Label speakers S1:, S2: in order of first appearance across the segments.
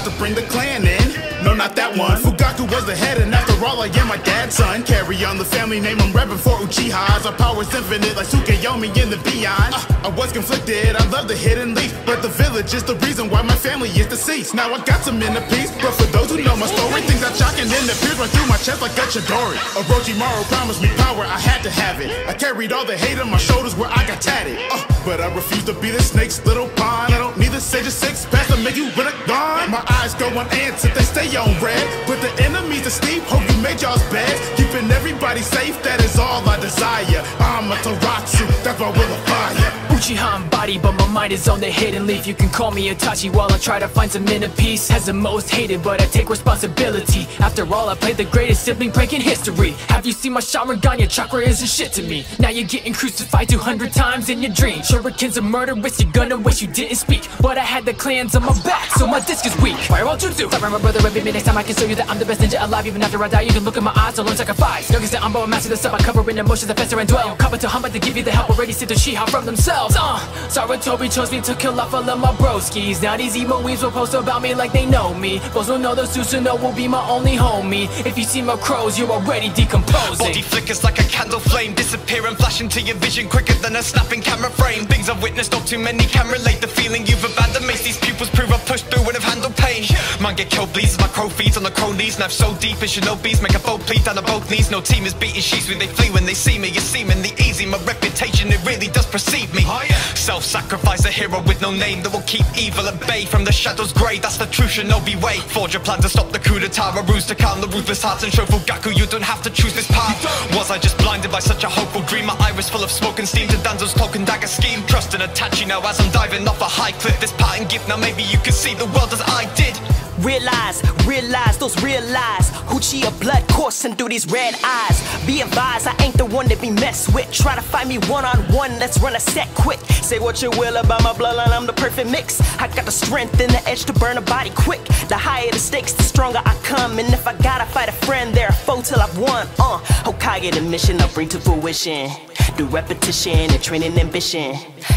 S1: About to bring the clan in. No, not that one. Fugaku was the head, and after all, I am my dad's son. Carry on the family name, I'm repping for Uchihas. Our power's infinite, like Tsukuyomi in the beyond. Uh, I was conflicted, I love the hidden leaf, but the village is the reason why my family is deceased. Now I got some inner peace, but for those who know my story, things are shocking and the fears run through my chest like a Chidori. Orochimaru promised me power, I had to have it. I carried all the hate on my shoulders where I got tatted. Uh, but I refuse to be the snake's little pawn. I don't need the sage's six pack to make you rid gone. My eyes go on ants if they stay on red. But the enemies are steep, hope you made y'all's bed. Keeping everybody safe, that is all I desire. Amaterasu, that's my will of fire.
S2: Uchiha embodied, but my mind is on the hidden leaf You can call me Itachi while I try to find some inner peace As the most hated, but I take responsibility After all, I played the greatest sibling prank in history Have you seen my Sharingan? Your chakra isn't shit to me Now you're getting crucified 200 times in your dreams Shurikens are murderous, you're gonna wish you didn't speak But I had the clans on my back, so my disc is weak Fireball Jutsu! Fire my brother every minute time I can show you that I'm the best ninja alive Even after I die, you can look in my eyes, I'll learn sacrifice. Youngest that I'm a master the stuff I cover in emotions that fester and dwell. Cover to humble to give you the help already see the Shiha from themselves. Uh, Sarutobi chose me to kill off all of my broskies Now these emo weaves will post about me like they know me. Those who know the Susanoo will be my only homie. If you see my crows, you're already decomposing.
S3: Body flickers like a candle flame Disappear and flash into your vision quicker than a snapping camera frame. Things I've witnessed, not too many can relate. The feeling you've abandoned makes these pupils prove I've pushed through and have handled pain. Man get killed bleeds my crow feeds on the crow knees Knife so deep as shinobis make a boat bleed down to both knees No team is beating sheets when they flee. When they see me It's seemingly easy, my reputation it really does precede me oh, Self-sacrifice, a hero with no name That will keep evil at bay from the shadows grey That's the true shinobi way Forge a plan to stop the coup d'etat A ruse to calm the ruthless hearts And show Fugaku you don't have to choose this path Was I just blinded by such a hopeful dream My iris full of smoke and steam To Danzo's cloak and dagger scheme Trust and Itachi now as I'm diving off a high cliff This parting gift now maybe you can see the world as I did
S4: Realize, realize those real lies. Uchiha blood coursing through these red eyes. Be advised, I ain't the one to be messed with. Try to fight me one on one, let's run a set quick. Say what you will about my bloodline, I'm the perfect mix. I got the strength and the edge to burn a body quick. The higher the stakes, the stronger I come. And if I gotta fight a friend, they're a foe till I've won. Uh, Hokage the mission I'll bring to fruition. Do repetition and training ambition.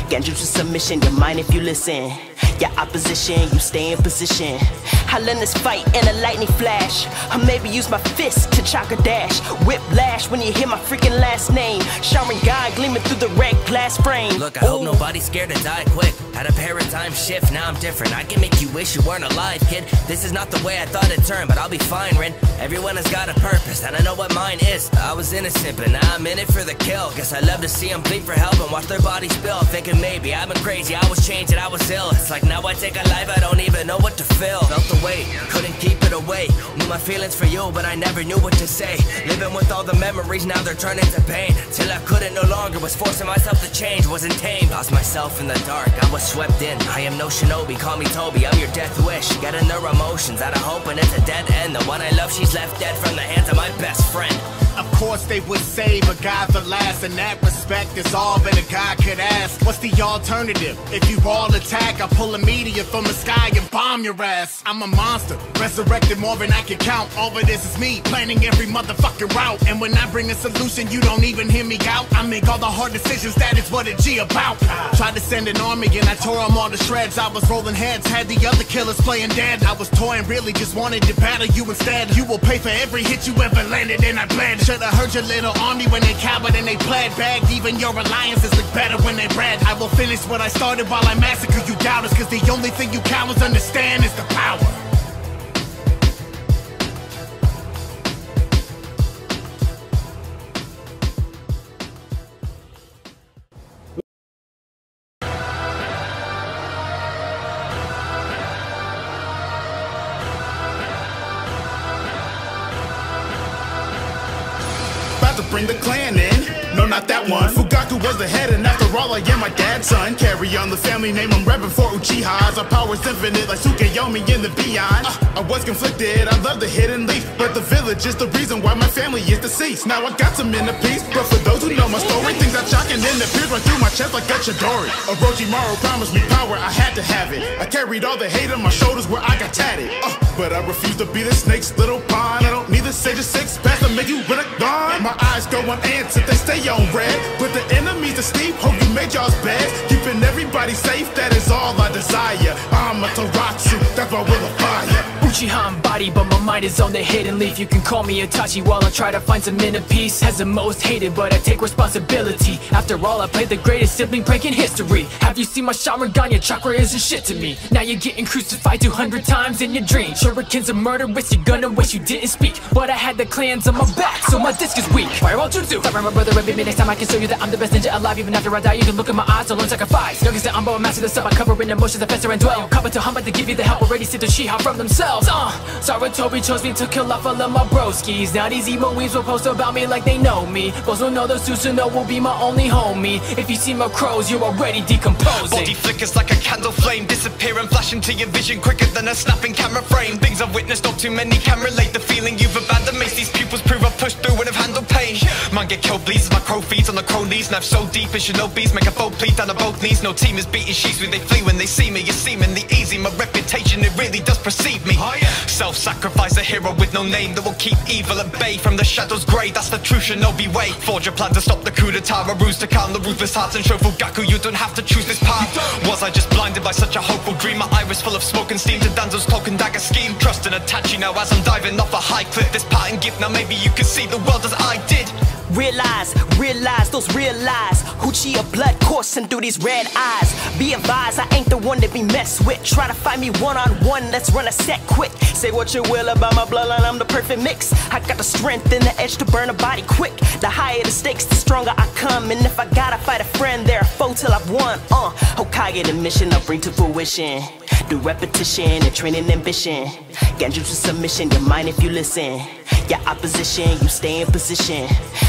S4: Genjutsu submission, your mind if you listen. Your opposition, you stay in position. I'll end this fight in a lightning flash. Or maybe use my fist to chakra dash. Whiplash when you hear my freaking last name. Sharingan gleaming through the red glass frame.
S5: Look, I hope nobody's scared to die quick. Had a paradigm shift, now I'm different. I can make you wish you weren't alive, kid. This is not the way I thought it'd turn, but I'll be fine, Rin. Everyone has got a purpose, and I know what mine is. I was innocent, but now I'm in it for the kill. Guess I love to see them bleed for help and watch their bodies spill. Thinking maybe I've been crazy, I was changed and I was ill. It's like now I take a life, I don't even know what to feel. Felt the weight, couldn't keep it away. Knew my feelings for you, but I never knew what to say. Living with all the memories, now they're turning to pain. Till I couldn't no longer, was forcing myself to change, wasn't tame. Lost myself in the dark, I was swept in. I am no shinobi, call me Tobi, I'm your death wish. Getting their emotions out of hope, and it's a dead end. The one I love, she's left dead from the hands of my best friend.
S6: Course they would save a guy for last And that respect, is all that a guy could ask. What's the alternative? If you all attack, I pull a meteor from the sky and bomb your ass. I'm a monster, resurrected more than I can count. All of this is me, planning every motherfucking route. And when I bring a solution, you don't even hear me out. I make all the hard decisions, that is what a G about. Tried to send an army and I tore them all to shreds. I was rolling heads, had the other killers playing dead. I was toying, really just wanted to battle you instead. You will pay for every hit you ever landed and I bled Should've heard your little army when they cowered and they pled Bagged even your alliances look better when they bred I will finish what I started while I massacre you doubters Cause the only thing you cowards understand is the power
S1: Fugaku was the head, and after all, I am my dad's son. Carry on the family name, I'm repping for Uchihas. Our power's infinite, like Tsukuyomi in the beyond. Uh, I was conflicted, I love the hidden leaf, but the village is the reason why my family is deceased. Now I got some inner peace, but for those who know my story, things are shocking and the fears run through my chest like a Chidori. Orochimaru promised me power, I had to have it. I carried all the hate on my shoulders where I got tatted. Uh, but I refuse to be the snake's little pawn. I don't need the sage's six pack to make you rid gone. My eyes go on if they stay on red. But the enemies are steep, hope you made y'all's bed. Keeping everybody safe, that is all I desire. Amaterasu, that's my will of fire.
S2: Uchiha body, but my mind is on the hidden leaf. You can call me Itachi while I try to find some inner peace. As the most hated, but I take responsibility. After all, I played the greatest sibling prank in history. Have you seen my Sharingan? Your chakra isn't shit to me. Now you're getting crucified 200 times in your dreams. Shurikens are murderous, you're gonna wish you didn't speak. But I had the clans on my back, so my disc is weak. Fireball Jutsu! Fire my brother and me next time I can show you that I'm the best ninja alive. Even after I die, you can look in my eyes, I'll learn sacrifice. Youngest that I'm a master the stuff I cover in emotions that fester and dwell. Cover to hum, but to give you the help already see the Shiha from themselves. Uh, Sarutobi chose me to kill off all of my broskies. Now these emo weaves will post about me like they know me. Those who know the Susanoo will be my only homie. If you see my crows, you're already decomposing.
S3: Body flickers like a candle flame Disappear and flash into your vision quicker than a snapping camera frame. Things I've witnessed, not too many can relate. The feeling you've abandoned makes these pupils prove I've pushed through and have handled pain. Man get killed bleeds my crow feeds on the crow knees. Knife so deep as shinobis make a foe bleed down to both knees. No team is beating sheets when they flee. When they see me It's seemingly easy, my reputation it really does precede me Self-sacrifice a hero with no name That will keep evil at bay from the shadows grey That's the true shinobi way Forge a plan to stop the coup d'etat A ruse to calm the ruthless hearts and show Fugaku You don't have to choose this path Was I just blinded by such a hopeful dream? My iris full of smoke and steam to Danzo's cloak and dagger scheme Trust in Itachi now as I'm diving off a high cliff This parting gift now maybe you can see the world as I did
S4: Realize, realize those real lies. Uchiha blood coursing through these red eyes. Be advised, I ain't the one to be messed with. Try to find me one on one, let's run a set quick. Say what you will about my bloodline, I'm the perfect mix. I got the strength and the edge to burn a body quick. The higher the stakes, the stronger I come. And if I gotta fight a friend, they're a foe till I've won. Uh, Hokage the mission I'll bring to fruition. Do repetition and training ambition. Genjutsu submission, your mind if you listen. Your opposition, you stay in position.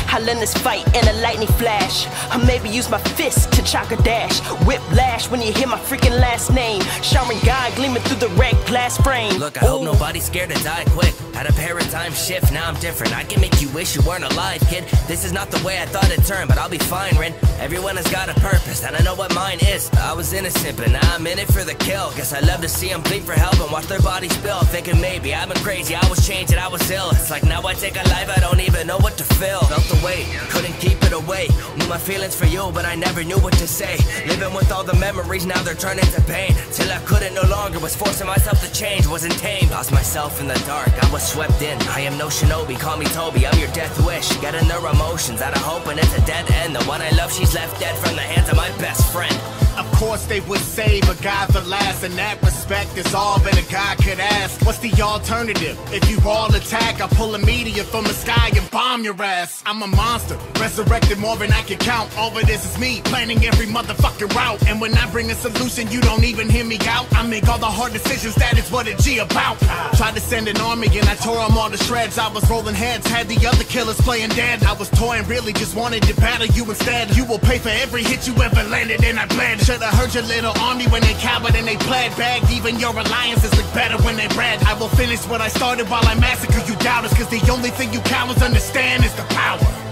S4: I'll end this fight in a lightning flash. Or maybe use my fist to chakra dash. Whiplash when you hear my freaking last name. Sharingan gleaming through the red glass frame.
S5: Look, I hope nobody's scared to die quick. Had a paradigm shift, now I'm different. I can make you wish you weren't alive, kid. This is not the way I thought it turned, but I'll be fine, Rin. Everyone has got a purpose, and I know what mine is. I was innocent, but now I'm in it for the kill. Guess I love to see them bleed for help and watch their bodies spill. Thinking maybe I've been crazy, I was changed and I was ill. It's like now I take a life, I don't even know what to feel. Felt the weight, couldn't keep it away. Knew my feelings for you, but I never knew what to say. Living with all the memories, now they're turning to pain. Till I couldn't no longer, was forcing myself to change, wasn't tame. Lost myself in the dark, I was swept in. I am no shinobi, call me Tobi, I'm your death wish. Getting their emotions out of hope, and it's a dead end. The one I love, she's left dead from the hands of my best friend.
S6: Course they would say, but God's the last. and that respect, is all that a God could ask. What's the alternative? If you all attack, I pull a meteor from the sky and bomb your ass. I'm a monster, resurrected more than I can count. All of this is me, planning every motherfucking route. And when I bring a solution, you don't even hear me out. I make all the hard decisions, that is what a G about. Tried to send an army and I tore them all to shreds. I was rolling heads, had the other killers playing dead. I was toying, really just wanted to battle you instead. You will pay for every hit you ever landed, and I bled. Should've heard your little army when they cowered and they pled. Bagged even your alliances look better when they red. I will finish what I started while I massacre you doubters. Cause the only thing you cowards understand is the power.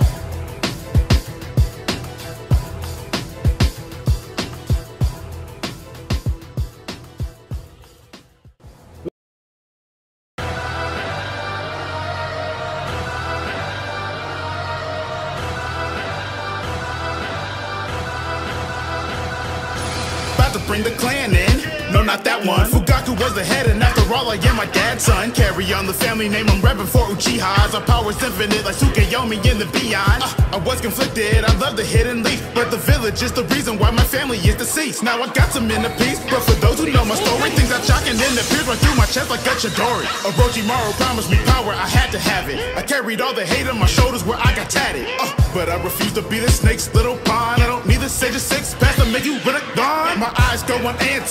S1: Am my son. Carry on the family name, I'm repping for Uchihas. Our power's infinite, like Tsukuyomi in the beyond. Uh, I was conflicted, I love the hidden leaf. But the village is the reason why my family is deceased. Now I got some inner peace, but for those who know my story, things are shocking and tears run through my chest like a Chidori. Orochimaru promised me power, I had to have it. I carried all the hate on my shoulders where I got tatted. Uh, but I refuse to be the snake's little pawn. I don't need the sage of six paths to make you with a gone. My eyes go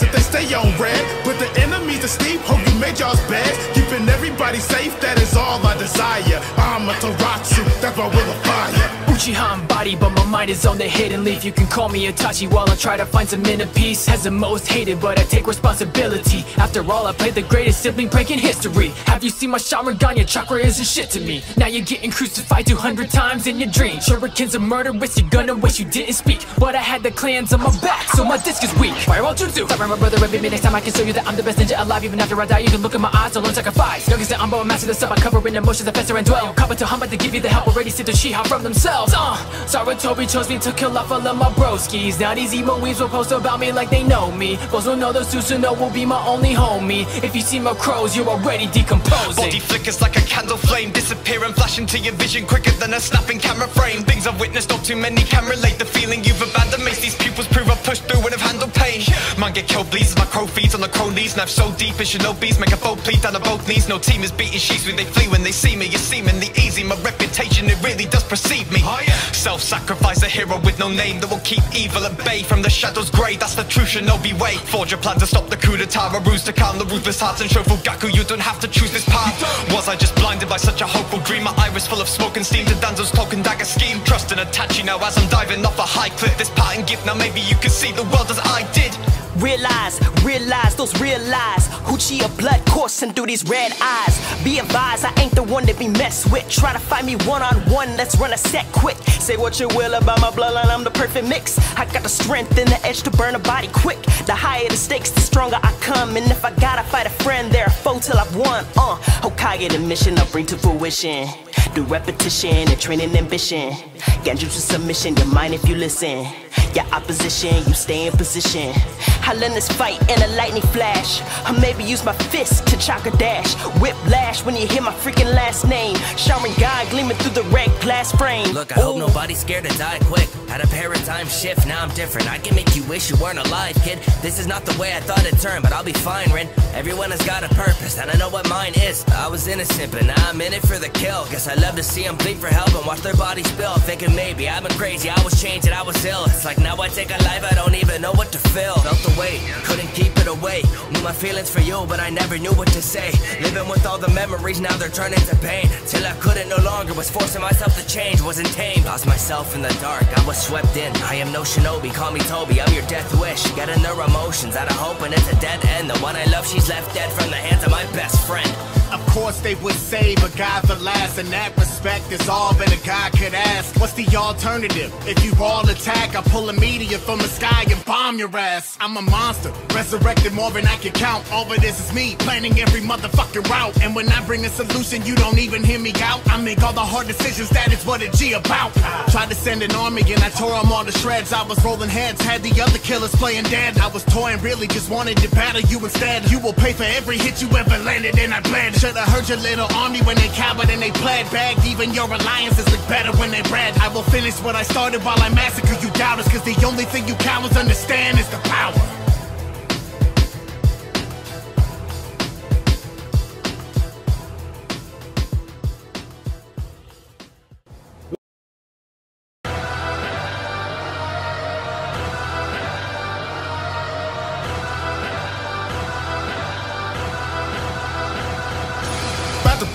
S1: if they stay on red. But the enemies are steep, hope you made y'all's bed. Keeping everybody safe, that is all I desire. Amaterasu, that's my will of fire.
S2: Uchiha body, but my mind is on the hidden leaf. You can call me Itachi while I try to find some inner peace. As the most hated, but I take responsibility. After all, I played the greatest sibling prank in history. Have you seen my Sharingan? Your chakra isn't shit to me. Now you're getting crucified 200 times in your dreams. Shurikens are murderous, you're gonna wish you didn't speak. But I had the clans on my back, so my disc is weak. Fireball Jutsu! Fire my brother every minute, next time I can show you that I'm the best ninja alive. Even after I die, you can look in my eyes, learn sacrifice. Youngest that I'm a master the stuff I cover in emotions that fester and dwell. Coming to hum, but to give you the help already see the Shiha from themselves. Uh, Sarutobi chose me to kill off all of my broskies. Now these emo weaves will post about me like they know me. Boys will know those Susanoo will be my only homie. If you see my crows, you're already decomposing.
S3: Body flickers like a candle flame Disappear and flash into your vision quicker than a snapping camera frame Things I've witnessed, not too many can relate The feeling you've abandoned makes these pupils prove pushed through and have handled pain. Man get killed bleeds my crow feeds on the crow knees. Knife so deep no bees Make a foe plead down on both knees. No team is beating sheets when they flee when they see me. You're seemingly easy, my reputation it really does precede me. Oh, Self-sacrifice a hero with no name That will keep evil at bay from the shadows grey That's the true shinobi way. Forge a plan to stop the coup d'etat A ruse to calm the ruthless hearts and show Fugaku You don't have to choose this path. Was I just blinded by such a hopeful dream? My iris full of smoke and steam to Danzo's token dagger scheme. Trust and Itachi now as I'm diving off a high cliff This pattern gift now maybe you can see the world as I did
S4: Realize, realize those real lies. Uchiha blood coursing through these red eyes. Be advised, I ain't the one to be messed with. Try to find me one on one, let's run a set quick. Say what you will about my bloodline, I'm the perfect mix. I got the strength and the edge to burn a body quick. The higher the stakes, the stronger I come. And if I gotta fight a friend, they're a foe till I've won. Uh, Hokage the mission I'll bring to fruition. Do repetition and training ambition. Genjutsu submission, your mind if you listen. Your opposition, you stay in position. I'll end this fight in a lightning flash. Or maybe use my fist to chakra dash. Whiplash when you hear my freaking last name. Sharingan gleaming through the red glass frame.
S5: Look, I hope nobody's scared to die quick. Had a paradigm shift, now I'm different. I can make you wish you weren't alive, kid. This is not the way I thought it'd turn, but I'll be fine, Rin. Everyone has got a purpose, and I know what mine is. I was innocent, but now I'm in it for the kill. Guess I love to see them bleed for help and watch their bodies spill. Thinking maybe I've been crazy, I was changed and I was ill. It's like now I take a life, I don't even know what to feel. Felt the weight, couldn't keep it away. Knew my feelings for you, but I never knew what to say. Living with all the memories, now they're turning to pain. Till I couldn't no longer, was forcing myself to change, wasn't tame. Lost myself in the dark, I was swept in. I am no shinobi, call me Tobi, I'm your death wish. Getting their emotions out of hope, and it's a dead end. The one I love, she's left dead from the hands of my best friend.
S6: Of course they would say, but God's the last. and that respect, is all that a guy could ask. What's the alternative? If you all attack, I pull a meteor from the sky and bomb your ass. I'm a monster, resurrected more than I can count. All of this is me, planning every motherfucking route. And when I bring a solution, you don't even hear me out. I make all the hard decisions, that is what a G about. Tried to send an army and I tore them all to shreds. I was rolling heads, had the other killers playing dead. I was toying, really just wanted to battle you instead. You will pay for every hit you ever landed, and I bled. Should've heard your little army when they cowered and they pled. Bagged even your alliances look better when they red. I will finish what I started while I massacre you doubters. Cause the only thing you cowards understand is the power.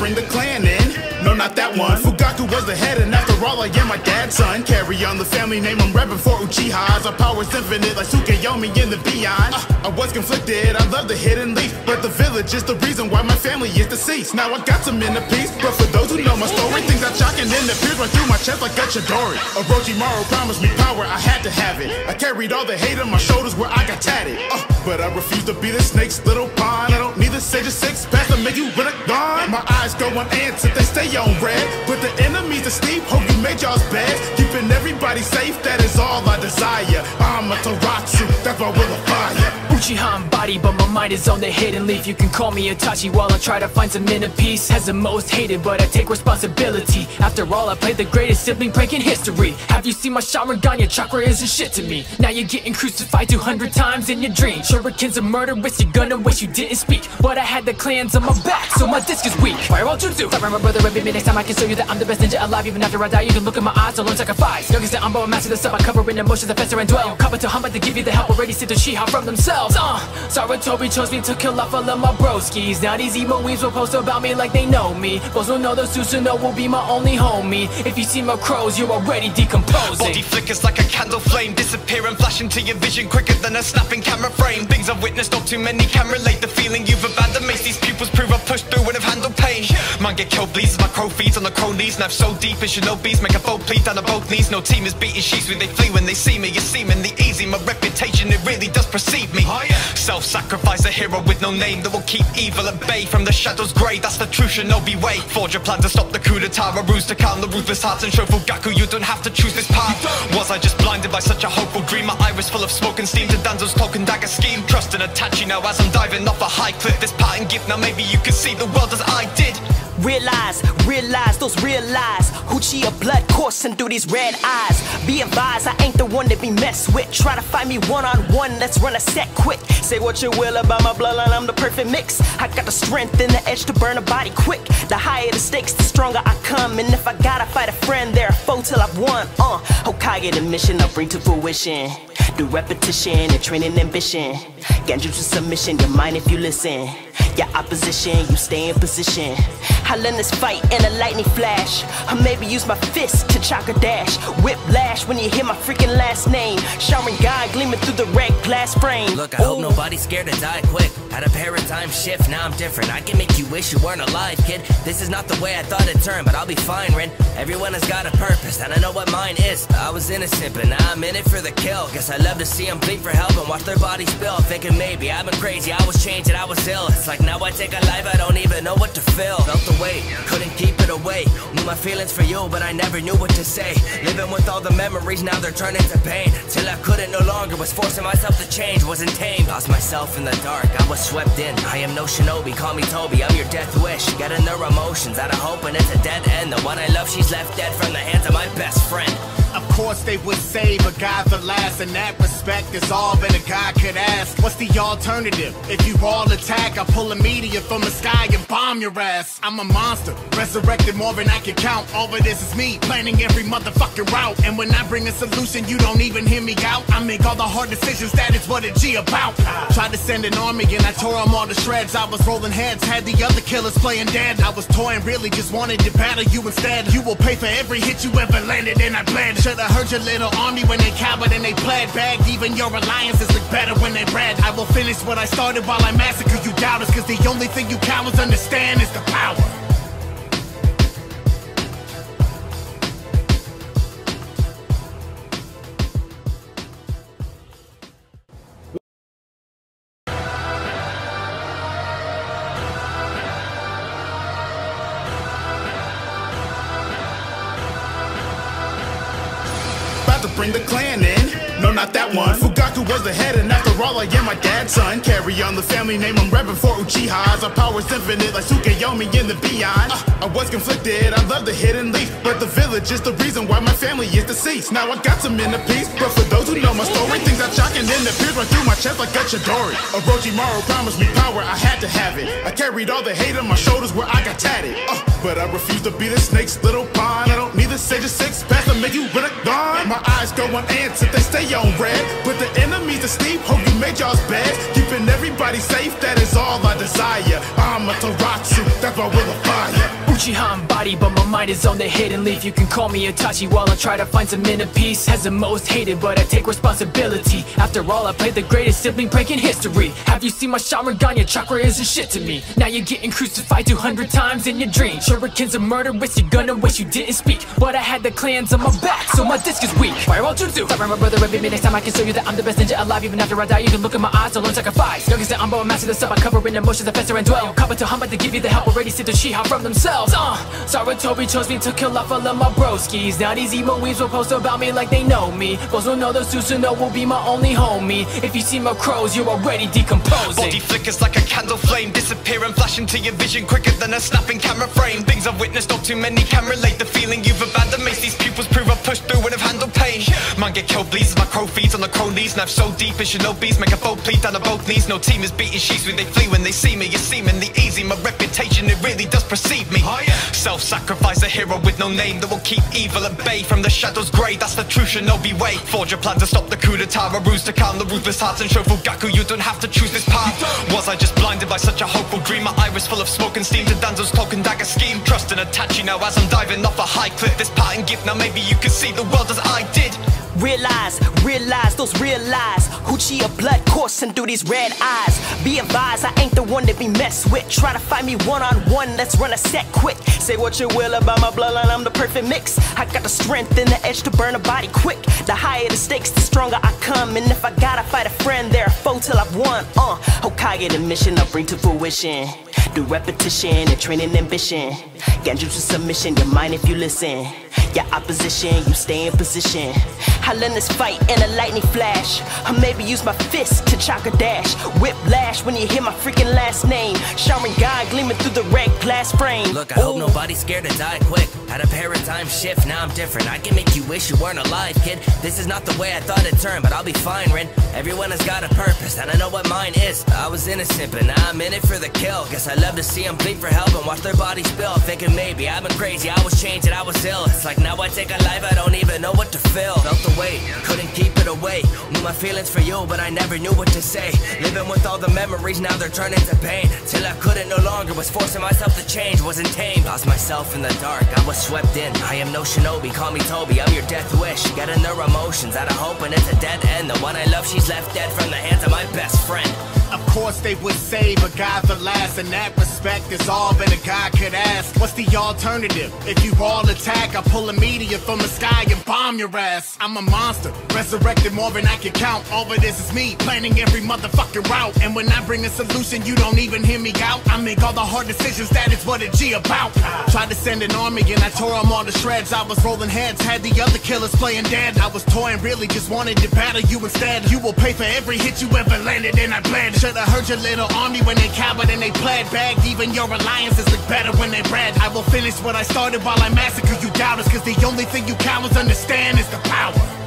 S1: Bring the clan in. No, not that one. Fugaku was the head, and after all, I am my dad's son. Carry on the family name, I'm reppin' for Uchihas. Our power's infinite, like Tsukuyomi in the beyond. Uh, I was conflicted, I love the hidden leaf. But the village is the reason why my family is deceased. Now I got some inner peace, but for those who know my story, things are shocking and it pierce right through my chest like a Chidori. Orochimaru promised me power, I had to have it. I carried all the hate on my shoulders where I got tatted. Uh, but I refuse to be the snake's little pawn. I don't need the sage of six paths to make you with a gun. My eyes go on answered, they stay on red. But the enemies are steep, hope you made y'all's bed. Keeping everybody safe, that is all I desire. Amaterasu, that's my will of fire.
S2: Uchiha embodied, but my mind is on the hidden leaf. You can call me Itachi while I try to find some inner peace. As the most hated, but I take responsibility. After all, I played the greatest sibling prank in history. Have you seen my Sharingan? Your chakra isn't shit to me. Now you're getting crucified 200 times in your dream. Shurikens are murderous, you're gonna wish you didn't speak. But I had the clans on my back, so my disc is weak. Fireball Jutsu! Sorry, my brother, maybe next time I can show you that I'm the best ninja alive. Even after I die, you can look in my eyes, learn sacrifice. Youngest I'm but master the sub, I cover in emotions that fester and dwell. Cover to Hamba to give you the help already see the Shiha from themselves. Uh, Sarutobi chose me to kill off all of my broskies. Now these emo weaves will post about me like they know me. Boys will know the Susanoo will be my only homie. If you see my crows, you're already decomposing.
S3: Body flickers like a candle flame Disappear and flash into your vision quicker than a snapping camera frame Things I've witnessed, not too many can relate The feeling you've abandoned makes these pupils prove I've pushed through and have handled pain Man get killed bleeds my crow feeds on the crow knees Knife so deep it shinobis make a foe plea down on both knees No team is beating sheets when they flee when they see me You're seemingly easy, my reputation it really does precede me oh, Self-sacrifice, a hero with no name that will keep evil at bay from the shadows grey. That's the true shinobi way. Forge a plan to stop the coup d'etat, a ruse to calm the ruthless hearts and show Fugaku you don't have to choose this path. Was I just blinded by such a hopeful dream? My iris full of smoke and steam to Danzo's cloak and dagger scheme. Trust in Itachi now as I'm diving off a high cliff. This pattern gift now maybe you can see the world as I did.
S4: Realize, realize those real lies. Uchiha blood coursing through these red eyes. Be advised, I ain't the one to be messed with. Try to find me one on one, let's run a set quick. Say what you will about my bloodline, I'm the perfect mix. I got the strength and the edge to burn a body quick. The higher the stakes, the stronger I come. And if I gotta fight a friend, they're a foe till I've won. Uh, Hokage the mission I'll bring to fruition. Do repetition and training ambition. Genjutsu submission, your mind if you listen. Your opposition, you stay in position. I'll end this fight in a lightning flash. Or maybe use my fist to chakra dash. Whiplash when you hear my freaking last name. Sharingan gleaming through the red glass frame.
S5: Look, I hope nobody's scared to die quick. Had a paradigm shift, now I'm different. I can make you wish you weren't alive, kid. This is not the way I thought it'd turn, but I'll be fine, Rin. Everyone has got a purpose, and I know what mine is. I was innocent, but now I'm in it for the kill. Guess I love to see them bleed for help and watch their bodies spill. Thinking maybe I've been crazy, I was changed and I was ill. It's like now I take a life, I don't even know what to feel. Felt the weight, couldn't keep it away. Knew my feelings for you, but I never knew what to say. Living with all the memories, now they're turning to pain. Till I couldn't no longer, was forcing myself to change, wasn't tame. Lost myself in the dark, I was swept in. I am no shinobi, call me Tobi, I'm your death wish. Getting their emotions out of hope, and it's a dead end. The one I love, she's left dead from the hands of my best friend.
S6: Of course they would say, but God's the last. and that respect, is all that a guy could ask. What's the alternative? If you all attack, I pull a meteor from the sky and bomb your ass. I'm a monster, resurrected more than I can count. All of this is me, planning every motherfucking route. And when I bring a solution, you don't even hear me out. I make all the hard decisions, that is what a G about. Tried to send an army and I tore them all to shreds. I was rolling heads, had the other killers playing dead. I was toying, really just wanted to battle you instead. You will pay for every hit you ever landed, and I bled. Should've heard your little army when they cowered and they bled. Bagged even your alliances look better when they red. I will finish what I started while I massacre you doubters. Cause the only thing you cowards understand is the power.
S1: One. Fugaku was the head, and after all, I am my dad's son. Carry on the family name, I'm repping for Uchihas. Our power's infinite, like Tsukuyomi in the beyond. Uh, I was conflicted, I love the hidden leaf, but the village is the reason why my family is deceased. Now I got some inner peace, but for those who know my story, things are shocking and it pierce right through my chest like a Chidori. Orochimaru promised me power, I had to have it. I carried all the hate on my shoulders where I got tatted. Uh, but I refuse to be the snake's little pawn. I don't the sage of six paths to make you a gone. My eyes go if they stay on red. But the enemies are steep, hope you make y'all's bed. Keeping everybody safe, that is all I desire. Amaterasu, that's my will of fire.
S2: Uchiha embodied, but my mind is on the hidden leaf. You can call me Itachi while I try to find some inner peace. As the most hated, but I take responsibility. After all, I played the greatest sibling prank in history. Have you seen my Sharingan? Your chakra isn't shit to me. Now you're getting crucified 200 times in your dream. Shurikens are murderous, you're gonna wish you didn't speak. I had the clans on my back, so my disc is weak. Fireball Jutsu, Fire my brother every minute. Next time I can show you that I'm the best ninja alive. Even after I die, you can look in my eyes, don't learn sacrifice. Youngest that I'm born, master the sub. I cover in emotions that fester and dwell. Cover to hum, but to give you the help already see the Shiha from themselves. Uh, Sarutobi chose me to kill off all of my broskies. Now these emo weaves will post about me like they know me. Those will know the Susanoo will be my only homie. If you see my crows, you're already decomposing.
S3: Body flickers like a candle flame Disappear and flash into your vision quicker than a snapping camera frame Things I've witnessed, not too many can relate The feeling you've abandoned makes these pupils Man get killed bleeds as my crow feeds on the crow knees. Knife so deep as shinobis make a bow plead down on both knees. No team is beating sheets when they flee. When they see me It's seemingly easy, my reputation it really does precede me. Oh, Self-sacrifice, a hero with no name That will keep evil at bay. From the shadows grey That's the true shinobi way. Forge a plan to stop the coup d'etat. A ruse to calm the ruthless hearts and show Fugaku you don't have to choose this path. Was I just blinded by such a hopeful dream? My iris full of smoke and steam. To Danzo's and dagger scheme. Trust in Itachi now as I'm diving off a high cliff. This pattern gift now maybe you can see the world as I did
S4: Realize, realize those real lies. Uchiha blood coursing through these red eyes. Be advised, I ain't the one to be messed with. Try to find me one on one, let's run a set quick. Say what you will about my bloodline, I'm the perfect mix. I got the strength and the edge to burn a body quick. The higher the stakes, the stronger I come. And if I gotta fight a friend, they're a foe till I've won. Uh, Hokage the mission I'll bring to fruition. Do repetition and training ambition. Genjutsu submission, your mind if you listen. Your opposition, you stay in position. I'll end this fight in a lightning flash. Or maybe use my fist to chakra dash. Whiplash when you hear my freaking last name. Sharingan gleaming through the red glass frame.
S5: Look, I hope nobody's scared to die quick. Had a paradigm shift, now I'm different. I can make you wish you weren't alive, kid. This is not the way I thought it'd turn, but I'll be fine, Rin. Everyone has got a purpose, and I know what mine is. I was innocent, but now I'm in it for the kill. Guess I love to see them bleed for help and watch their bodies spill. Thinking maybe I've been crazy, I was changed and I was ill. It's like now I take a life, I don't even know what to feel. Felt the weight, couldn't keep it away. Knew my feelings for you, but I never knew what to say. Living with all the memories, now they're turning to pain. Till I couldn't no longer, was forcing myself to change, wasn't tame. Lost myself in the dark, I was swept in. I am no shinobi, call me Tobi, I'm your death wish. Getting their emotions out of hope, and it's a dead end. The one I love, she's left dead from the hands of my best friend.
S6: Of course they would save a guy for last and that respect is all that a guy could ask. What's the alternative? If you all attack I pull a meteor from the sky and bomb your ass. I'm a monster, resurrected more than I can count. All of this is me, planning every motherfucking route. And when I bring a solution you don't even hear me out. I make all the hard decisions, that is what a G about. Tried to send an army and I tore them all to shreds. I was rolling heads, had the other killers playing dead. I was toying, really just wanted to battle you instead. You will pay for every hit you ever landed and I bled Should've heard your little army when they cowered and they pled Bagged even your alliances look better when they bred I will finish what I started while I massacre you doubters Cause the only thing you cowards understand is the power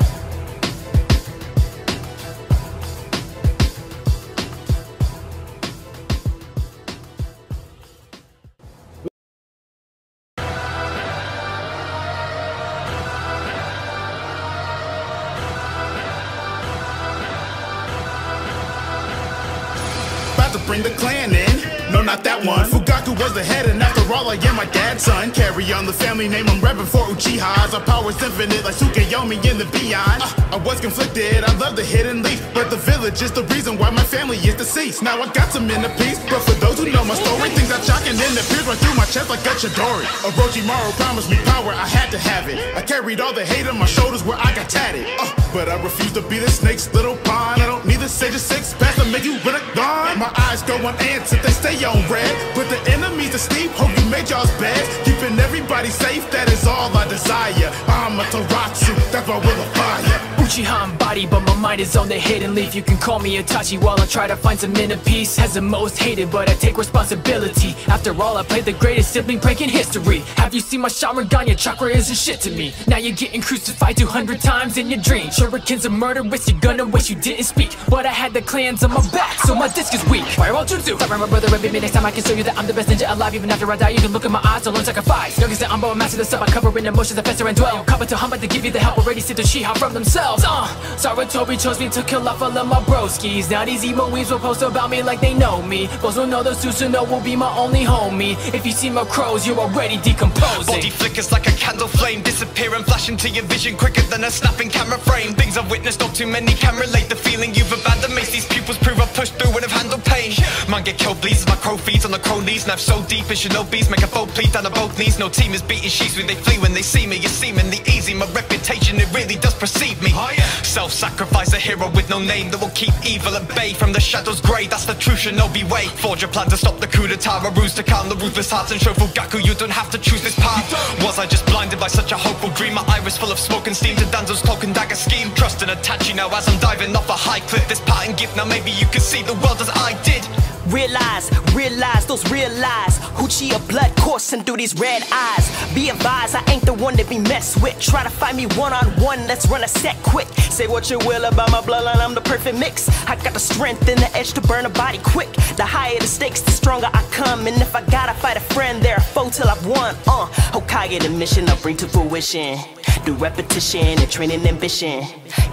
S1: the head, and after all, I am my dad's son. Carry on the family name, I'm rapping for Uchihas. Our power's infinite, like Tsukuyomi in the beyond. Uh, I was conflicted, I love the hidden leaf. But the village is the reason why my family is deceased. Now I got some inner peace, but for those who know my story, things are shocking and the fears run through my chest like a Chidori. Orochimaru promised me power, I had to have it. I carried all the hate on my shoulders where I got tatted. Uh, but I refuse to be the snake's little pawn. I don't need the sage's six pack to make you a gone. My eyes go on ants they stay on red. But the enemies are steep, hope you made y'all's bed. Keeping everybody safe, that is all I desire. Amaterasu, that's my will of fire.
S2: Uchiha body but my mind is on the hidden leaf. You can call me Itachi while I try to find some inner peace. As the most hated, but I take responsibility. After all, I played the greatest sibling prank in history. Have you seen my Sharingan? Your chakra isn't shit to me. Now you're getting crucified 200 times in your dreams. Shurikens are murderous, you're gonna wish you didn't speak. But I had the clans on my back, so my disc is weak. Fireball Jutsu! Fire my brother baby, next time I can show you that I'm the best ninja alive. Even after I die, you can look in my eyes, learn sacrifice. Youngest that I'm a master the sub, I cover in emotions that fester and dwell. Cover to hum, but to give you the help already see the Shiha from themselves. Uh, Sarutobi chose me to kill off all of my broskies. Now these emo weaves will post about me like they know me. Those who know the Susanoo will be my only homie. If you see my crows, you're already decomposing.
S3: Body flickers like a candle flame Disappear and flash into your vision quicker than a snapping camera frame Things I've witnessed, not too many can relate The feeling you've abandoned makes these pupils prove I've pushed through and have handled pain Man get killed bleeds my crow feeds on the crow knees Knife so deep as shinobis make a foe bleed down to both knees No team is beating sheets when they flee. When they see me It's seemingly easy, my reputation it really does precede me. Oh, Self-sacrifice a hero with no name That will keep evil at bay. From the shadows grey That's the true shinobi way. Forge a plan to stop the coup d'etat A ruse to calm the ruthless hearts and show Fugaku You don't have to choose this path. Was I just blinded by such a hopeful dream? My iris full of smoke and steam To Danzo's cloak and dagger scheme. Trust and Itachi now as I'm diving off a high cliff. This parting gift now maybe you can see the world as I did
S4: Realize, realize those real lies. Uchiha blood coursing through these red eyes. Be advised, I ain't the one to be messed with. Try to find me one on one, let's run a set quick. Say what you will about my bloodline, I'm the perfect mix. I got the strength and the edge to burn a body quick. The higher the stakes, the stronger I come. And if I gotta fight a friend, they're a foe till I've won. Uh, Hokage the mission I'll bring to fruition. Do repetition and training ambition.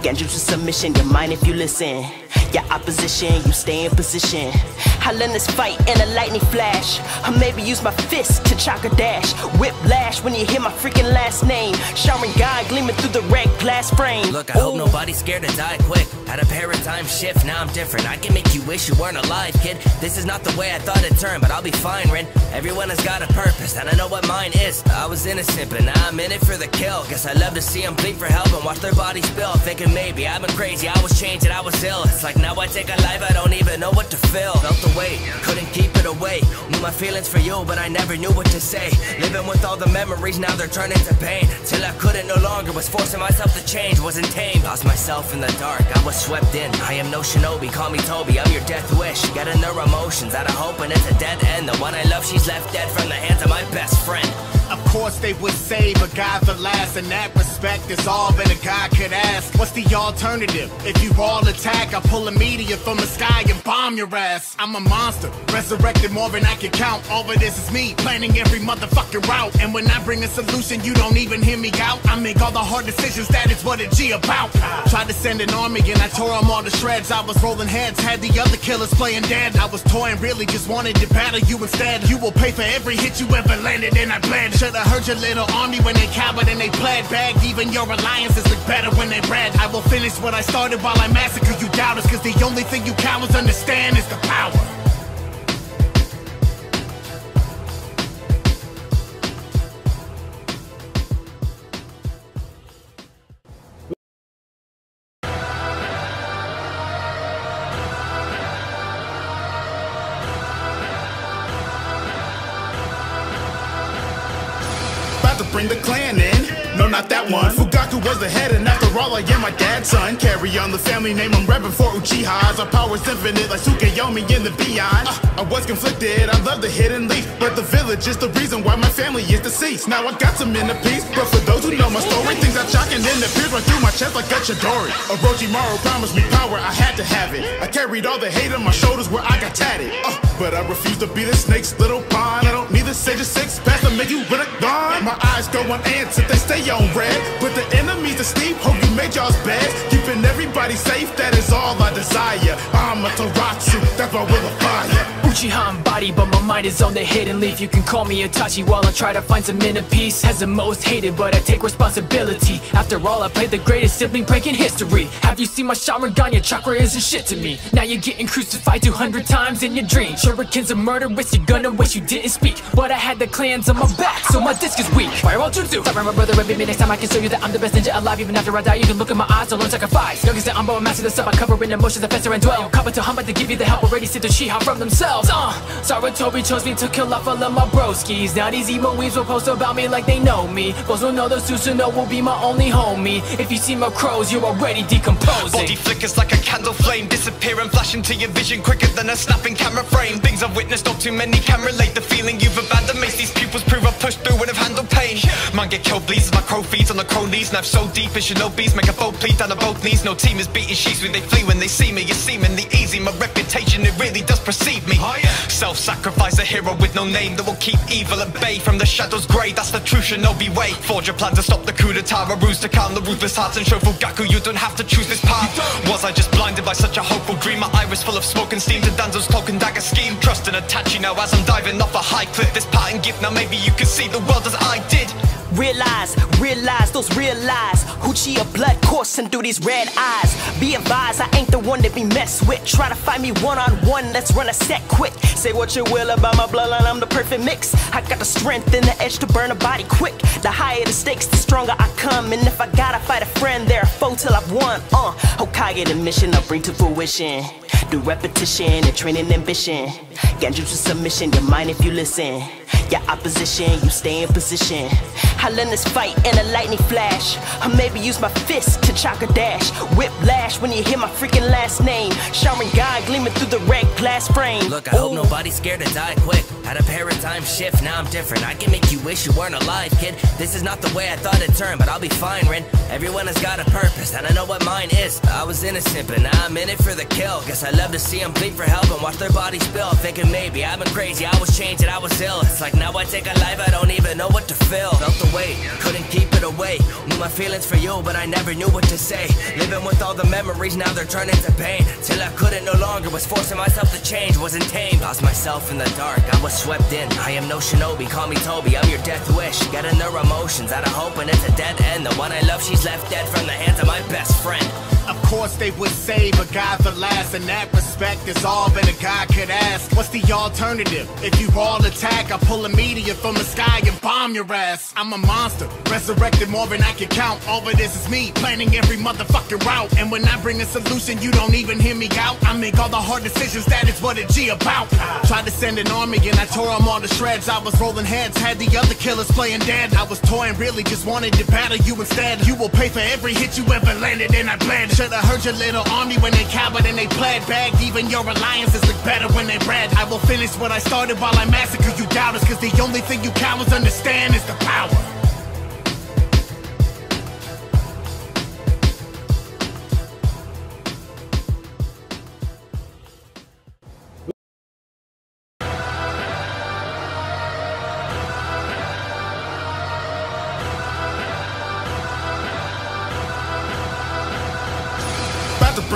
S4: Genjutsu submission, your mind if you listen. Your opposition, you stay in position. I'll end this fight in a lightning flash. Or maybe use my fist to chakra dash. Whiplash when you hear my freaking last name. Sharingan gleaming gleaming through the red glass frame.
S5: Look, I hope nobody's scared to die quick. Had a paradigm shift, now I'm different. I can make you wish you weren't alive, kid. This is not the way I thought it'd turn, but I'll be fine, Rin. Everyone has got a purpose, and I know what mine is. I was innocent, but now I'm in it for the kill. Guess I love to see them bleed for help and watch their bodies spill. Thinking maybe I've been crazy, I was changed and I was ill. It's like now I take a life, I don't even know what to feel. Felt the weight, couldn't keep it away. Knew my feelings for you, but I never knew what to say. Living with all the memories, now they're turning to pain. Till I couldn't no longer, was forcing myself to change, wasn't tame. Lost myself in the dark, I was swept in. I am no shinobi, call me Tobi, I'm your death wish. Getting their emotions out of hope, and it's a dead end. The one I love, she's left dead from the hands of my best friend.
S6: Course they would say, but God's the last. In that respect, is all that a God could ask. What's the alternative? If you all attack, I pull a meteor from the sky and bomb your ass. I'm a monster, resurrected more than I can count. All of this is me, planning every motherfucking route. And when I bring a solution, you don't even hear me out. I make all the hard decisions, that is what a G about. Tried to send an army and I tore them all to shreds. I was rolling heads, had the other killers playing dead. I was toying, really just wanted to battle you instead. You will pay for every hit you ever landed, and I bled. Should've heard your little army when they cowered and they pled. Bagged even your alliances look better when they bred. I will finish what I started while I massacre you doubters. Cause the only thing you cowards understand is the power.
S1: The head, and after all, I am my dad's son. Carry on the family name, I'm reppin' for Uchihas. Our power's infinite, like Tsukuyomi in the beyond. Uh, I was conflicted, I love the hidden leaf, but the village is the reason why my family is deceased. Now I got some inner peace, but for those who know my story, things are shocking and the tears run through my chest like a Chidori. Orochimaru promised me power, I had to have it. I carried all the hate on my shoulders where I got tatted. Uh, but I refuse to be the snake's little pawn. I don't need the sage of six paths to make you a gone. My eyes go if they stay on red. But the steep, hope you made y'all's bed. Keeping everybody safe, that is all I desire. Amaterasu, that's my will of fire.
S2: Uchiha embodied, but my mind is on the hidden leaf. You can call me Itachi while I try to find some inner peace. As the most hated, but I take responsibility. After all, I played the greatest sibling prank in history. Have you seen my Sharingan? Your chakra isn't shit to me. Now you're getting crucified 200 times in your dream. Shurikens are murderous, you're gonna wish you didn't speak. But I had the clans on my back, so my disc is weak. Fireball Jutsu! Sorry, my brother, every minute next time I can show you that I'm the best ninja alive. Even after I die, you can look in my eyes, I'll learn sacrifice. Youngest I'm a master the stuff I cover in emotions that fester and dwell. Coming to Hama to give you the help already see the Shiha from themselves. Uh, Sarutobi chose me to kill off all of my broskies. Now these emo weaves will post about me like they know me. Both will know the Susanoo will be my only homie. If you see my crows, you're already decomposing.
S3: Body flickers like a candle flame Disappear and flash into your vision quicker than a snapping camera frame Things I've witnessed, not too many can relate The feeling you've abandoned makes these pupils prove I've pushed through and have handled pain Man get killed bleeds as my crow feeds on the crow knees Knife so deep should no Make a foe plead down on both knees No team is beating sheets when they flee when they see me It's seemingly easy, my reputation it really does precede me Self-sacrifice a hero with no name That will keep evil at bay. From the shadows grey That's the true shinobi way. Forge a plan to stop the coup d'etat A ruse to calm the ruthless hearts and show Fugaku You don't have to choose this path. Was I just blinded by such a hopeful dream? My iris full of smoke and steam to Danzo's cloak and dagger scheme. Trust and Itachi now as I'm diving off a high cliff. This parting gift now maybe you can see the world as I did
S4: Realize, realize those real lies. Uchiha blood coursing through these red eyes. Be advised, I ain't the one to be messed with. Try to find me one on one, let's run a set quick. Say what you will about my bloodline, I'm the perfect mix. I got the strength and the edge to burn a body quick. The higher the stakes, the stronger I come. And if I gotta fight a friend, they're a foe till I've won. Uh, Hokage the mission I'll bring to fruition. Do repetition and training ambition. Genjutsu submission, your mind if you listen. Your opposition, you stay in position. I'll end this fight in a lightning flash. Or maybe use my fist to chakra dash. Whiplash when you hear my freaking last name. Sharingan gleaming through the red glass frame.
S5: Look, I hope nobody's scared to die quick. Had a paradigm shift, now I'm different. I can make you wish you weren't alive, kid. This is not the way I thought it'd turn, but I'll be fine, Rin. Everyone has got a purpose, and I know what mine is. I was innocent, but now I'm in it for the kill. Guess I love to see them bleed for help and watch their bodies spill. Thinking maybe I've been crazy, I was changed and I was ill. It's like now I take a life, I don't even know what to feel. Felt the weight, couldn't keep it away. Knew my feelings for you, but I never knew what to say. Living with all the memories, now they're turning to pain. Till I couldn't no longer, was forcing myself to change, wasn't tame. Lost myself in the dark, I was swept in. I am no shinobi, call me Tobi, I'm your death wish. Got Getting their emotions out of hope, and it's a dead end. The one I love, she's left dead from the hands of my best friend.
S6: Of course they would say, but God's the last. and that respect, is all that a guy could ask. What's the alternative? If you all attack, I pull a meteor from the sky and bomb your ass. I'm a monster, resurrected more than I can count. All of this is me, planning every motherfucking route. And when I bring a solution, you don't even hear me out. I make all the hard decisions, that is what a G about. Tried to send an army and I tore them all to shreds. I was rolling heads, had the other killers playing dead. I was toying, really just wanted to battle you instead. You will pay for every hit you ever landed, and I bled. Should've heard your little army when they cowered and they pled. Bagged even your alliances look better when they red. I will finish what I started while I massacre you doubters. Cause the only thing you cowards understand is the power.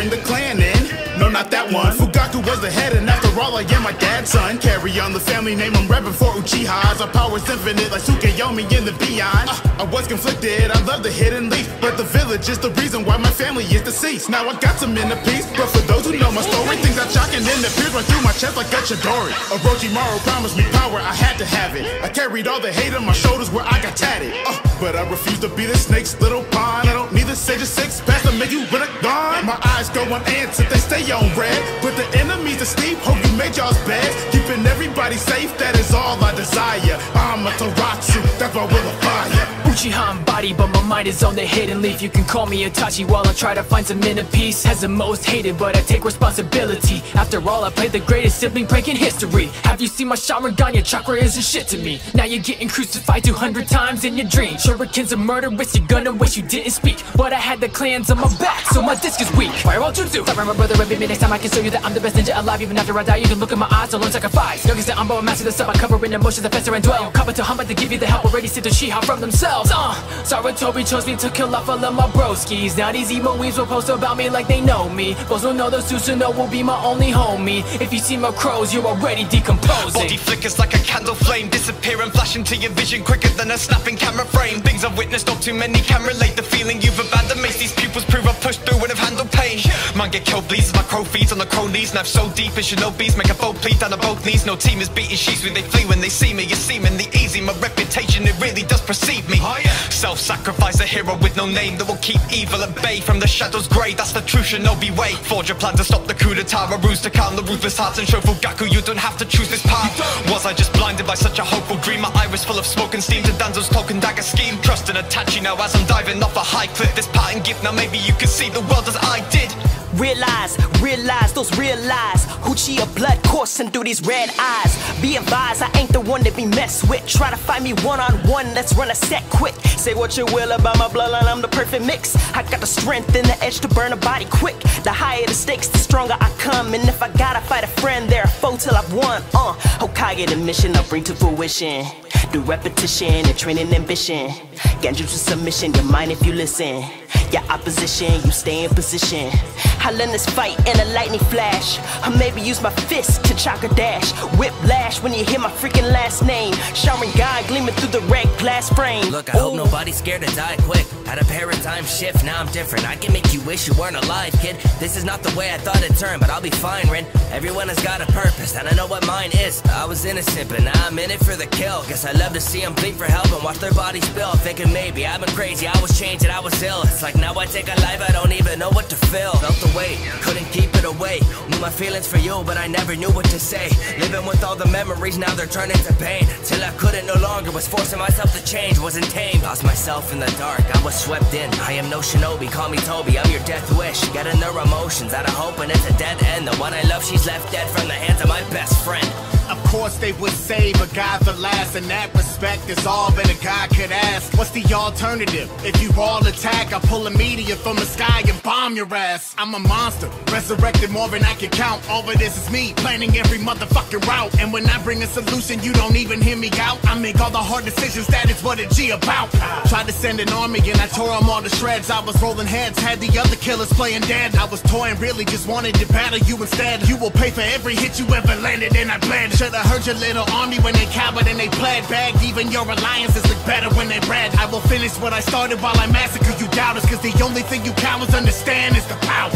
S1: Bring the clan in. No, not that one. Fugaku was the head, and after all, I am my dad's son. Carry on the family name, I'm reppin' for Uchihas. Our power's infinite, like Tsukuyomi in the beyond. Uh, I was conflicted, I love the hidden leaf. But the village is the reason why my family is deceased. Now I got some inner peace, but for those who know my story, things are shocking and it pierce right through my chest like a Chidori. Orochimaru promised me power, I had to have it. I carried all the hate on my shoulders where I got tatted. Uh, but I refuse to be the snake's little pawn. The sage Six Paths to make you with a gun. My eyes go unanswered, they stay on red. But the enemies asleep, hope you made y'all's bed. Keeping everybody safe, that is all I desire. Amaterasu, that's my will of fire.
S2: Uchiha body but my mind is on the hidden leaf. You can call me Itachi while I try to find some inner peace. As the most hated, but I take responsibility. After all, I played the greatest sibling prank in history. Have you seen my Sharingan? Your chakra isn't shit to me. Now you're getting crucified 200 times in your dream. Shurikens are murderous, you're gonna wish you didn't speak. But I had the clans on my back, so my disc is weak. Fireball Jutsu! Sorry, my brother, and maybe next time I can show you that I'm the best ninja alive. Even after I die, you can look in my eyes, don't learn sacrifice. Youngest that I'm but master the sub, I cover in emotions that fester and dwell. Cover to humble to give you the help already sit to Shiha from themselves. Uh, Sarutobi chose me to kill off all of my broskies. Now these emo weaves will post about me like they know me. Those will know the Susanoo will be my only homie. If you see my crows, you're already decomposing.
S3: Body flickers like a candle flame Disappear and flash into your vision quicker than a snapping camera frame Things I've witnessed, not too many can relate The feeling you've abandoned makes these pupils prove. I've pushed through and have handled pain Man get killed bleeds as my crow feeds on the crow knees. Knife so deep as shinobis make a foe plead down on both knees. No team is beating sheets when they flee. When they see me It's seemingly easy, my reputation it really does precede me. Oh, Self-sacrifice a hero with no name That will keep evil at bay. From the shadows grey That's the true shinobi way. Forge a plan to stop the coup d'etat. A ruse to calm the ruthless hearts and show Fugaku You don't have to choose this path. Was I just blinded by such a hopeful dream? My iris full of smoke and steam. To Danzo's cloak and dagger scheme. Trust in Itachi now as I'm diving off a high cliff. This pattern gift now maybe you can see the world as I did did
S4: Realize, realize those real lies. Uchiha blood coursing through these red eyes. Be advised, I ain't the one to be messed with. Try to find me one on one, let's run a set quick. Say what you will about my bloodline, I'm the perfect mix. I got the strength and the edge to burn a body quick. The higher the stakes, the stronger I come. And if I gotta fight a friend, they're a foe till I've won. Uh, Hokage the mission I'll bring to fruition. Do repetition and training ambition. Genjutsu submission, your mind if you listen. Your opposition, you stay in position. I'll end this fight in a lightning flash. Or maybe use my fist to chakra dash. Whiplash when you hear my freaking last name. Sharingan gleaming through the red glass frame.
S5: Look, I hope nobody's scared to die quick. Had a paradigm shift, now I'm different. I can make you wish you weren't alive, kid. This is not the way I thought it'd turn, but I'll be fine, Rin. Everyone has got a purpose, and I know what mine is. I was innocent, but now I'm in it for the kill. Guess I love to see them bleed for help and watch their bodies spill. Thinking maybe I've been crazy, I was changed and I was ill. It's like now I take a life, I don't even know what to feel. Felt the weight, couldn't keep it away. Knew my feelings for you, but I never knew what to say. Living with all the memories, now they're turning to pain. Till I couldn't no longer, was forcing myself to change, wasn't tame. Lost myself in the dark, I was swept in. I am no shinobi, call me Tobi, I'm your death wish. Getting their emotions out of hope, and it's a dead end. The one I love, she's left dead from the hands of my best friend.
S6: Of course they would say, but God's the last. and that respect, is all that a God could ask. What's the alternative? If you all attack, I pull a meteor from the sky and bomb your ass. I'm a monster, resurrected more than I can count. All of this is me, planning every motherfucking route. And when I bring a solution, you don't even hear me out. I make all the hard decisions, that is what a G about. Tried to send an army and I tore them all to shreds. I was rolling heads, had the other killers playing dead. I was toying, really just wanted to battle you instead. You will pay for every hit you ever landed, and I bled. Should've heard your little army when they cowered and they bled. Bagged even your alliances look better when they red. I will finish what I started while I massacre you doubters, cause the only thing you cowards understand is the power.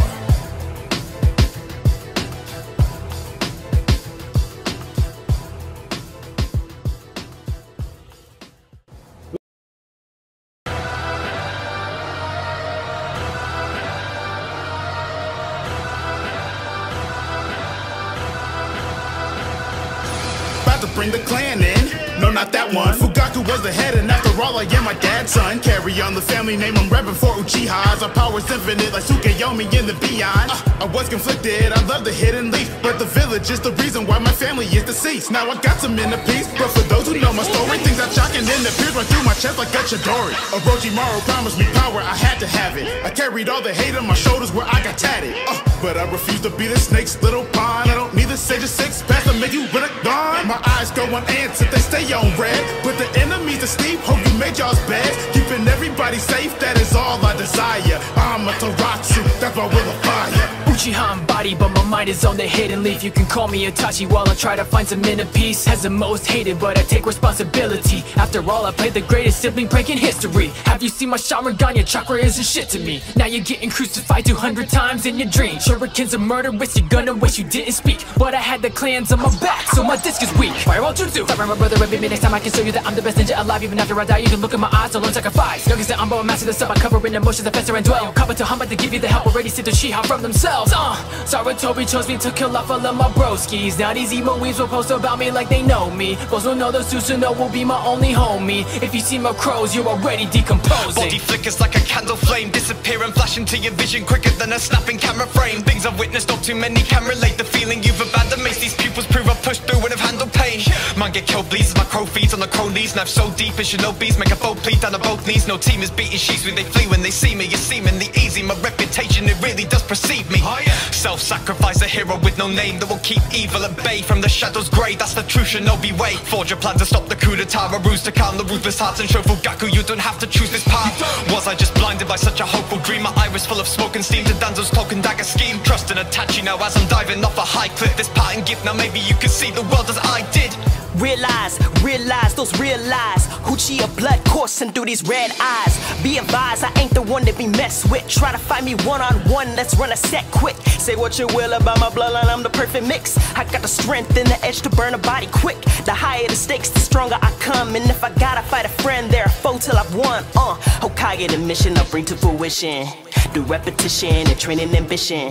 S1: Fugaku was the head, and after all, I am my son. Carry on the family name, I'm rapping for Uchihas. Our power's infinite, like Tsukuyomi in the beyond. Uh, I was conflicted, I love the hidden leaf, but the village is the reason why my family is deceased. Now I got some inner peace, but for those who know my story, things are shocking and it pierce right through my chest like a Chidori. Orochimaru promised me power, I had to have it. I carried all the hate on my shoulders where I got tatted. Uh, but I refuse to be the snake's little pawn. I don't need the sage of six packs to make you with a gone. My eyes go if they stay on red. But the enemies are steep, hope you made y'all's bed. Keeping everybody safe, that is all I desire. Amaterasu, that's my will of fire.
S2: Uchiha embodied, but my mind is on the hidden leaf. You can call me Itachi while I try to find some inner peace. As the most hated, but I take responsibility. After all, I played the greatest sibling prank in history. Have you seen my Sharingan? Your chakra isn't shit to me. Now you're getting crucified 200 times in your dream. Shurikens are murderous, you're gonna wish you didn't speak. But I had the clans on my back, so my disc is weak. Fireball Jutsu. Sorry, my brother, every next time I can show you that I'm the best ninja alive. Even after I die, you can look in my eyes, don't learn sacrifice. Youngest that I'm a master the sub, I cover in emotions that fester and dwell. Cover to hum, but to give you the help already see the Shiha from themselves. Uh, Sarutobi chose me to kill off all of my broskies. Now these emo weaves will post about me like they know me. Those will know those the Susanoo will be my only homie. If you see my crows, you're already decomposing.
S3: Body flickers like a candle flame Disappear and flash into your vision quicker than a snapping camera frame. Things I've witnessed, not too many can relate. The feeling you've abandoned makes these pupils prove I've pushed through and have handled pain. Man get killed bleeds as my crow feeds on the cronies Knife so deep as shinobis make a bow plead down on both knees. No team is beating sheets when they flee when they see me. It's seemingly easy, my reputation it really does precede me oh, Self-sacrifice a hero with no name That will keep evil at bay from the shadows grey That's the true shinobi way. Forge a plan to stop the coup d'etat. A ruse to calm the ruthless hearts And show Fugaku you don't have to choose this path. Was I just blinded by such a hopeful dream? My iris full of smoke and steam. To Danzo's token dagger scheme. Trust and Itachi now as I'm diving off a high cliff. This pattern gift now maybe you can see the world as I did.
S4: Realize, realize those real lies. Uchiha blood coursing through these red eyes. Be advised, I ain't the one to be messed with. Try to fight me one on one, let's run a set quick. Say what you will about my bloodline, I'm the perfect mix. I got the strength and the edge to burn a body quick. The higher the stakes, the stronger I come. And if I gotta fight a friend, they're a foe till I've won. Uh, Hokage the mission I'll bring to fruition. Do repetition and training ambition.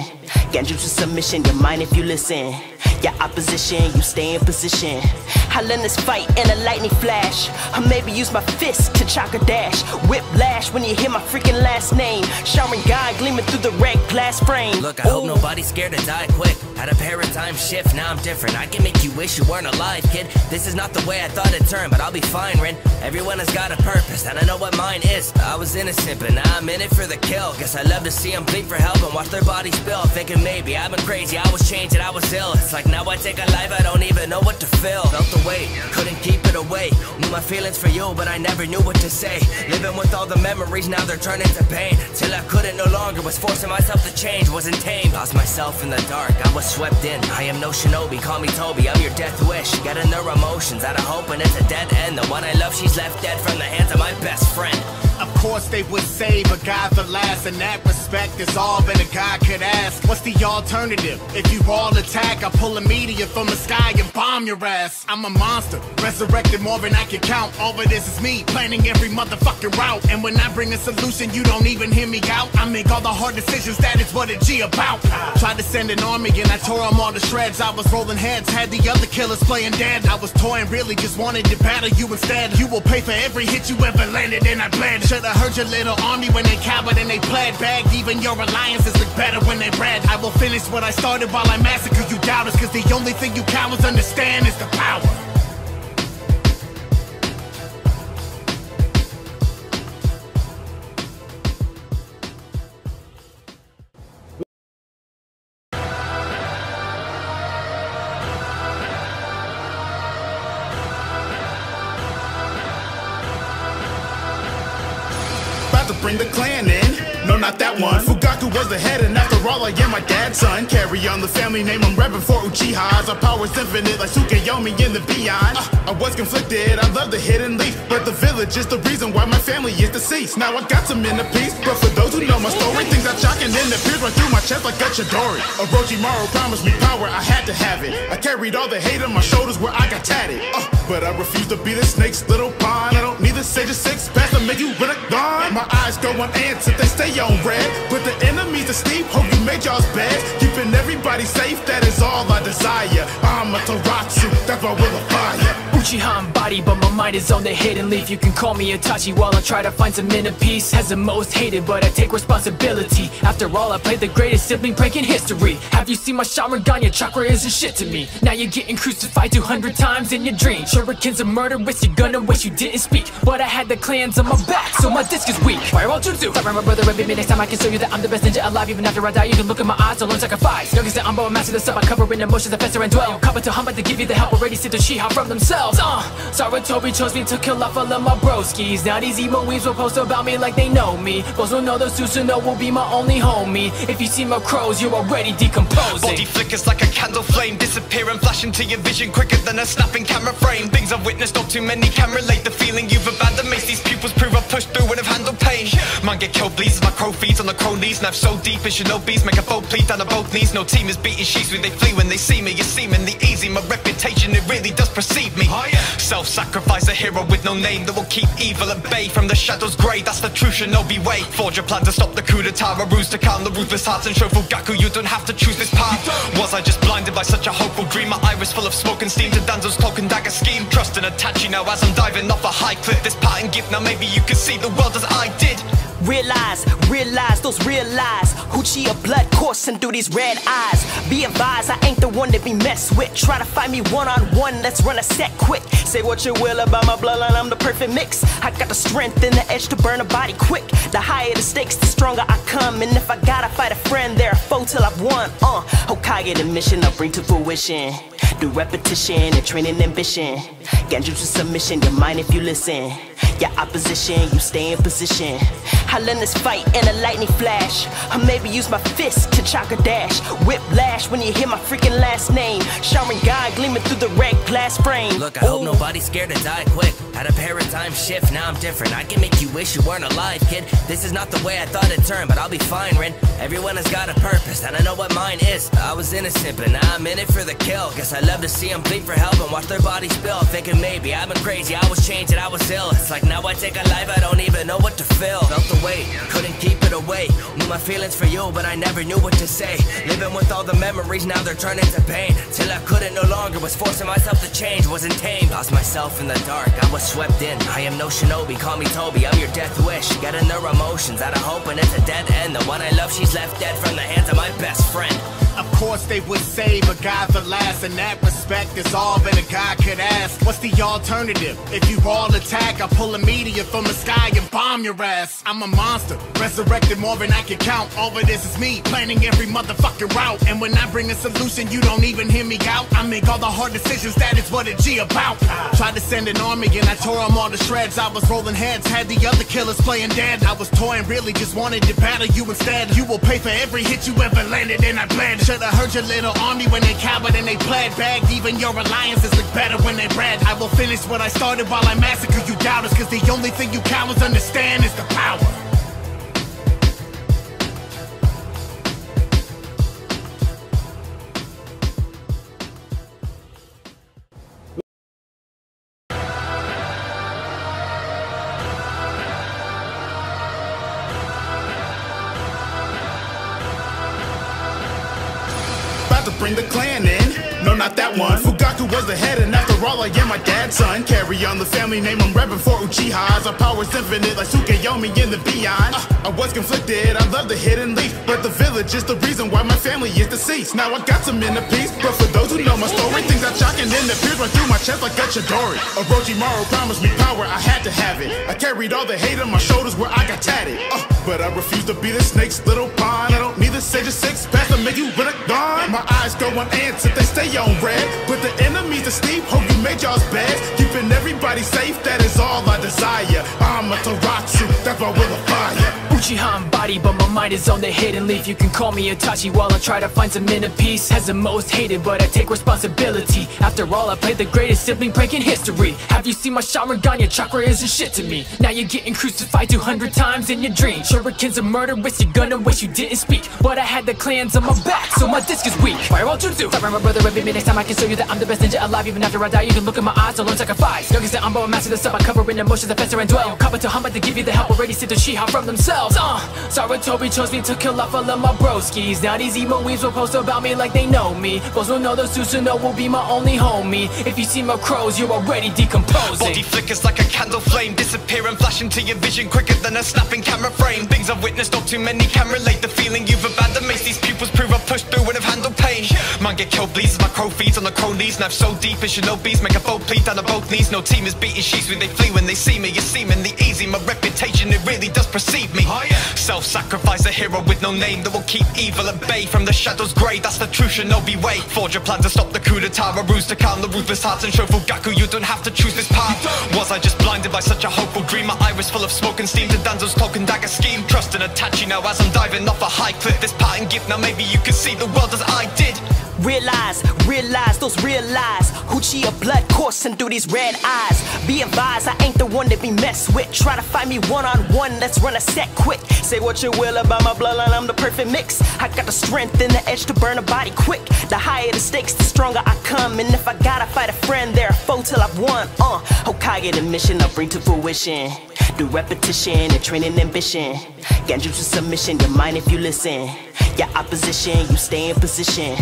S4: Genjutsu submission, your mind if you listen. Your opposition, you stay in position. I'll end this fight in a lightning flash. Or maybe use my fist to chakra dash. Whiplash when you hear my freaking last name. Sharingan gleaming through the red glass frame.
S5: Look, I hope
S4: Ooh.
S5: Scared to die quick. Had a paradigm shift, now I'm different. I can make you wish you weren't alive, kid. This is not the way I thought it'd turn, but I'll be fine, Rin. Everyone has got a purpose, and I know what mine is. I was innocent, but now I'm in it for the kill. Guess I love to see them bleed for help and watch their bodies spill. Thinking maybe I've been crazy, I was changed and I was ill. It's like now I take a life, I don't even know what to feel. Felt the weight, couldn't keep it away. Knew my feelings for you, but I never knew what to say. Living with all the memories, now they're turning to pain. Till I couldn't no longer, was forcing myself to change, wasn't tame. Lost myself in the dark, I was swept in. I am no shinobi, call me Tobi, I'm your death wish. Getting their emotions out of hope, and it's a dead end. The one I love, she's left dead from the hands of my best friend.
S6: Course they would save a God's the last. In that respect, is all that a God could ask. What's the alternative? If you all attack, I pull a meteor from the sky and bomb your ass. I'm a monster, resurrected more than I can count. All of this is me, planning every motherfucking route. And when I bring a solution, you don't even hear me out. I make all the hard decisions, that is what a G about. Tried to send an army and I tore them all to shreds. I was rolling heads, had the other killers playing dead. I was toying, really just wanted to battle you instead. You will pay for every hit you ever landed, and I bled. Should've heard your little army when they cowered and they pled. Bagged even your alliances look better when they red. I will finish what I started while I massacre you doubters. Cause the only thing you cowards understand is the power.
S1: Am my son. Carry on the family name, I'm reppin' for Uchiha's. Our power's infinite, like Tsukuyomi in the beyond. Uh, I was conflicted, I love the hidden leaf. But the village is the reason why my family is deceased. Now I got some inner peace, but for those who know my story, things are shocking and the fears run through my chest like a Chidori. Orochimaru promised me power, I had to have it. I carried all the hate on my shoulders where I got tatted. Uh, but I refuse to be the snake's little pawn. I don't need the sage's six pack to make you a gone. My eyes go if they stay on red. But the enemies are steep, hope you made y'all's bed. Keeping everybody safe, that is all I desire. I'm a
S2: Uchiha embodied, but my mind is on the hidden leaf. You can call me Itachi while I try to find some inner peace. As the most hated, but I take responsibility. After all, I played the greatest sibling prank in history. Have you seen my Sharingan? Your chakra isn't shit to me. Now you're getting crucified 200 times in your dreams. Shurikens are murderous, you're gonna wish you didn't speak. But I had the clans on my back, so my disc is weak. Fireball Jutsu! Fire my brother baby, next time I can show you that I'm the best ninja alive. Even after I die, you can look in my eyes, I'll learn sacrifice. Youngest I'm a master the sub, I cover in emotions that fester and dwell. Cover to hum, but to give you the help already see the Shiha from themselves. Uh, Sarutobi chose me to kill off all of my broskies. Now these emo weaves will post about me like they know me. Those who know the Susanoo will be my only homie. If you see my crows, you're already decomposing.
S3: Body flickers like a candle flame Disappear and flash into your vision quicker than a snapping camera frame Things I've witnessed, not too many can relate The feeling you've abandoned makes these pupils prove Pushed through and have handled pain. Man get killed bleeds as my crow feeds on the crow knees. Knife so deep as shinobis make a foe bleed down to both knees. No team is beating sheets when they flee when they see me. It's seemingly easy, my reputation it really does precede me. Oh, Self-sacrifice a hero with no name That will keep evil at bay from the shadows grey That's the truth. true shinobi way Forge a plan to stop the coup d'etat A ruse to calm the ruthless hearts And show Fugaku you don't have to choose this path. Was I just blinded by such a hopeful dream? My iris full of smoke and steam To Danzo's cloak and dagger scheme. Trust in Itachi now as I'm diving off a high cliff. This parting gift now maybe you can see the world as I did
S4: Realize, realize those real lies. Uchiha blood coursing through these red eyes. Be advised, I ain't the one to be messed with. Try to find me one on one, let's run a set quick. Say what you will about my bloodline, I'm the perfect mix. I got the strength and the edge to burn a body quick. The higher the stakes, the stronger I come. And if I gotta fight a friend, they're a foe till I've won. Uh, Hokage the mission I'll bring to fruition. Do repetition and training ambition. Genjutsu submission, your mind if you listen. Your opposition, you stay in position. I'll end this fight in a lightning flash. Or maybe use my fist to chakra dash. Whiplash when you hear my freaking last name. Sharingan gleaming through the red glass frame.
S5: Look, I hope nobody's scared to die quick. Had a paradigm shift, now I'm different. I can make you wish you weren't alive, kid. This is not the way I thought it turned, but I'll be fine, Rin. Everyone has got a purpose, and I know what mine is. I was innocent, but now I'm in it for the kill. Guess I love to see them bleed for help and watch their bodies spill. Thinking maybe I've been crazy, I was changed and I was ill. It's like now I take a life, I don't even know what to feel. Felt the weight, couldn't keep it away. Knew my feelings for you, but I never knew what to say. Living with all the memories, now they're turning to pain. Till I couldn't no longer, was forcing myself to change, wasn't tame. Lost myself in the dark, I was swept in. I am no shinobi, call me Tobi, I'm your death wish. Getting their emotions out of hope, and it's a dead end. The one I love, she's left dead from the hands of my best friend.
S6: Of course they would say, but God's the last. In that respect, is all that a God could ask. What's the alternative? If you all attack, I pull a meteor from the sky and bomb your ass. I'm a monster, resurrected more than I can count. All of this is me, planning every motherfucking route. And when I bring a solution, you don't even hear me out. I make all the hard decisions, that is what a G about. Tried to send an army and I tore them all to shreds. I was rolling heads, had the other killers playing dead. I was toying, really just wanted to battle you instead. You will pay for every hit you ever landed, and I bled. Should've heard your little army when they cowered and they pled. Bagged even your alliances look better when they red. I will finish what I started while I massacre you doubters. Cause the only thing you cowards understand is the power.
S1: Bring the clan in. No, not that one. Fugaku was the head, and after all, I am my dad's son. Carry on the family name, I'm reppin' for Uchihas. Our power's infinite, like Tsukuyomi in the beyond. Uh, I was conflicted, I love the hidden leaf, but the village is the reason why my family is deceased. Now I got some inner peace, but for those who know my story, things are shocking and tears run through my chest like a Chidori. Orochimaru promised me power, I had to have it. I carried all the hate on my shoulders where I got tatted. Uh, but I refuse to be the snake's little pawn. I don't need the sage of Six Paths to make you gone. My eyes go ants they stay on red. But the enemies are steep, hope you made y'all's bed. Keeping everybody safe, that is all I desire. Amaterasu, that's my will of fire.
S2: Uchiha embodied, but my mind is on the hidden leaf. You can call me Itachi while I try to find some inner peace. As the most hated, but I take responsibility. After all, I played the greatest sibling prank in history. Have you seen my Sharingan? Your chakra isn't shit to me. Now you're getting crucified 200 times in your dream. Shurikens are murderous, you're gonna wish you didn't speak. But I had the clans on my back, so my disc is weak. Fireball Jutsu! Sorry, my brother, every minute time I can show you that I'm the best ninja alive. Even after I die, you can look in my eyes, learn sacrifice. Youngest I'm a master the stuff I cover in emotions that fester and dwell. Kabuto Hama to give you the help already see the Shiha from themselves. Uh, Sarutobi chose me to kill off all of my broskies. Now these emo weaves will post about me like they know me. Both will know those the Susanoo will be my only homie. If you see my crows, you're already decomposing.
S3: Body flickers like a candle flame Disappear and flash into your vision quicker than a snapping camera frame Things I've witnessed, not too many can relate The feeling you've abandoned makes these pupils prove I've pushed through and have handled pain Man get killed bleeds my crow feeds on the crow knees Knife so deep it should as shinobi's make a bow plead down on both knees. No team is beating sheets when they flee. When they see me It's seemingly easy, my reputation it really does precede me. Oh, Self-sacrifice a hero with no name That will keep evil at bay from the shadows grey That's the true shinobi way. Forge a plan to stop the coup d'etat. A ruse to calm the ruthless hearts and show Fugaku You don't have to choose this path. Was I just blinded by such a hopeful dream? My iris full of smoke and steam. To Danzo's cloak and dagger scheme. Trust and Itachi now as I'm diving off a high cliff. This parting gift now maybe you can see the world as I did
S4: Realize, realize those real lies. Uchiha blood coursing through these red eyes. Be advised, I ain't the one to be messed with. Try to find me one on one, let's run a set quick. Say what you will about my bloodline, I'm the perfect mix. I got the strength and the edge to burn a body quick. The higher the stakes, the stronger I come. And if I gotta fight a friend, they're a foe till I've won. Uh, Hokage the mission I'll bring to fruition. Do repetition and training ambition. Genjutsu submission, your mind if you listen. Your opposition, you stay in position.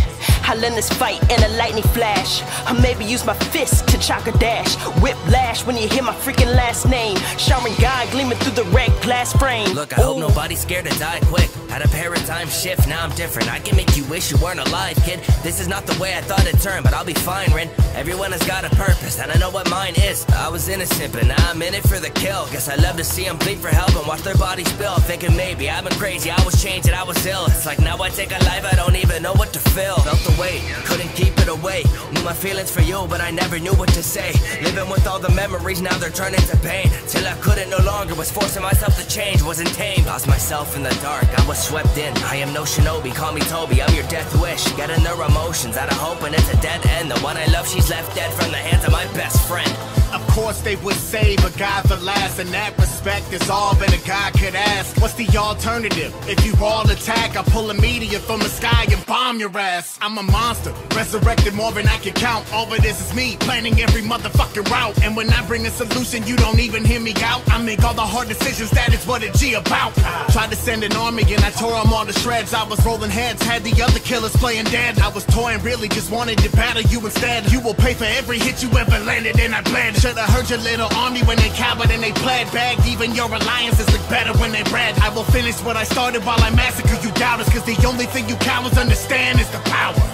S4: I'll end this fight in a lightning flash. Or maybe use my fist to chakra dash. Whiplash when you hear my freaking last name. Sharingan gleaming through the red glass frame.
S5: Look, I hope nobody's scared to die quick. Had a paradigm shift, now I'm different. I can make you wish you weren't alive, kid. This is not the way I thought it'd turn, but I'll be fine, Rin. Everyone has got a purpose, and I know what mine is. I was innocent, but now I'm in it for the kill. Guess I love to see them bleed for help and watch their bodies spill. Thinking maybe I've been crazy, I was changed and I was ill. It's like now I take a life, I don't even know what to feel. Felt the weight, couldn't keep it away. Knew my feelings for you, but I never knew what to say. Living with all the memories, now they're turning to pain. Till I couldn't no longer, was forcing myself to change, wasn't tame. Lost myself in the dark, I was swept in. I am no shinobi, call me Tobi, I'm your death wish. Getting their emotions out of hope, and it's a dead end. The one I love, she's left dead from the hands of my best friend.
S6: Of course they would say, but God's the last. and that respect, is all that a God could ask. What's the alternative? If you all attack, I pull a meteor from the sky and bomb your ass. I'm a monster, resurrected more than I can count. All of this is me, planning every motherfucking route. And when I bring a solution, you don't even hear me out. I make all the hard decisions, that is what a G about. Tried to send an army and I tore them all to shreds. I was rolling heads, had the other killers playing dead. I was toying, really just wanted to battle you instead. You will pay for every hit you ever landed, and I bled. Should've heard your little army when they cowered and they pled. Bagged even your alliances look better when they red. I will finish what I started while I massacre you doubters. Cause the only thing you cowards understand is the power.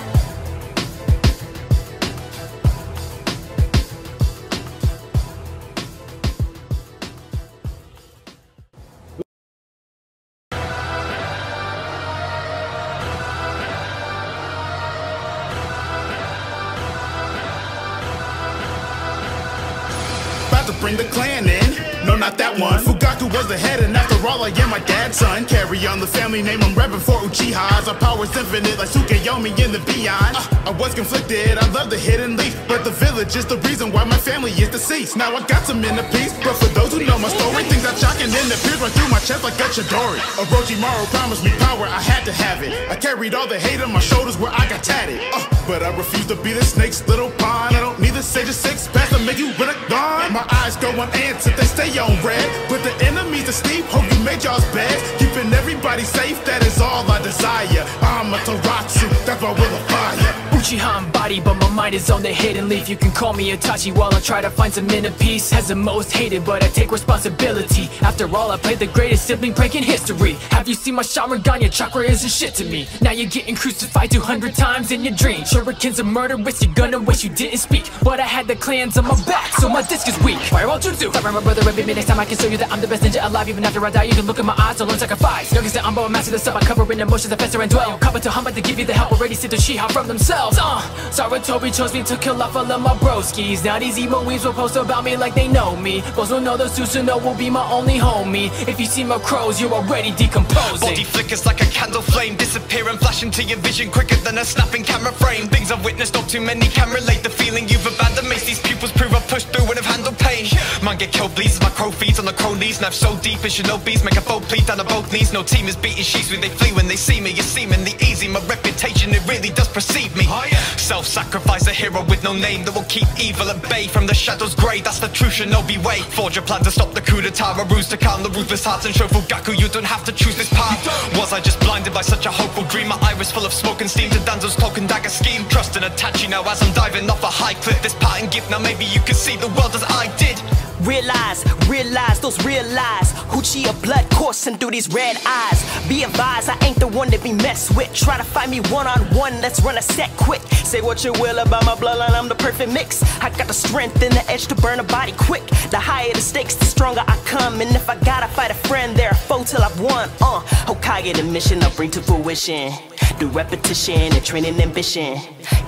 S1: Fugaku was the head, and after all, I am my dad's son. Carry on the family name, I'm rapping for Uchihas. Our power's infinite, like Tsukuyomi in the beyond. Uh, I was conflicted, I love the hidden leaf, but the village is the reason why my family is deceased. Now I got some inner peace, but for those who know my story, things are shocking and the tears run through my chest like a Chidori. Orochimaru promised me power, I had to have it. I carried all the hate on my shoulders where I got tatted. Uh, but I refuse to be the snake's little pawn. The sage of Six Paths to make you gone. My eyes go on ants if they stay on red. But the enemies are steep, hope you made y'all's beds. Keeping everybody safe, that is all I desire. Amaterasu, that's my will of fire.
S2: Uchiha body, but my mind is on the hidden leaf. You can call me Itachi while I try to find some inner peace. As the most hated, but I take responsibility. After all, I played the greatest sibling prank in history. Have you seen my Sharingan? Your chakra isn't shit to me. Now you're getting crucified 200 times in your dream. Shurikens are murderous, you're gonna wish you didn't speak. But I had the clans on my back, so my disc is weak. Fireball Jutsu! Sorry, my brother, and me next time I can show you that I'm the best ninja alive. Even after I die, you can look in my eyes, so learn sacrifice. Youngest I'm but master the stuff I cover in emotions that fester and dwell. Cover to Hamba to give you the help already sit to Shiha from themselves. Uh, Sarutobi chose me to kill off all of my broskies. Now these emo weaves will post about me like they know me. Those will know the Susanoo will be my only homie. If you see my crows, you're already decomposing.
S3: Body flickers like a candle flame Disappear and flash into your vision quicker than a snapping camera frame Things I've witnessed, not too many can relate The feeling you've abandoned makes these pupils prove I've pushed through and have handled pain. Man get killed bleeds as my crow feeds on the crow knees. Knife so deep as shinobi's. Make a foe plead down to both knees. No team is beating sheets when they flee. When they see me It's seemingly easy, my reputation it really does precede me. Oh, Self-sacrifice a hero with no name That will keep evil at bay. From the shadows grey That's the true shinobi way. Forge a plan to stop the coup d'etat. A ruse to calm the ruthless hearts and show Fugaku You don't have to choose this path. Was I just blinded by such a hopeful dream? My iris full of smoke and steam. To Danzo's cloak and dagger scheme. Trust and Itachi now as I'm diving off a high cliff This pattern gift now maybe you can see the world as I did
S4: Realize, realize those real lies. Uchiha blood coursing through these red eyes. Be advised, I ain't the one to be messed with. Try to find me one on one, let's run a set quick. Say what you will about my bloodline, I'm the perfect mix. I got the strength and the edge to burn a body quick. The higher the stakes, the stronger I come. And if I gotta fight a friend, they're a foe till I've won. Uh, Hokage the mission I'll bring to fruition. Do repetition and training ambition.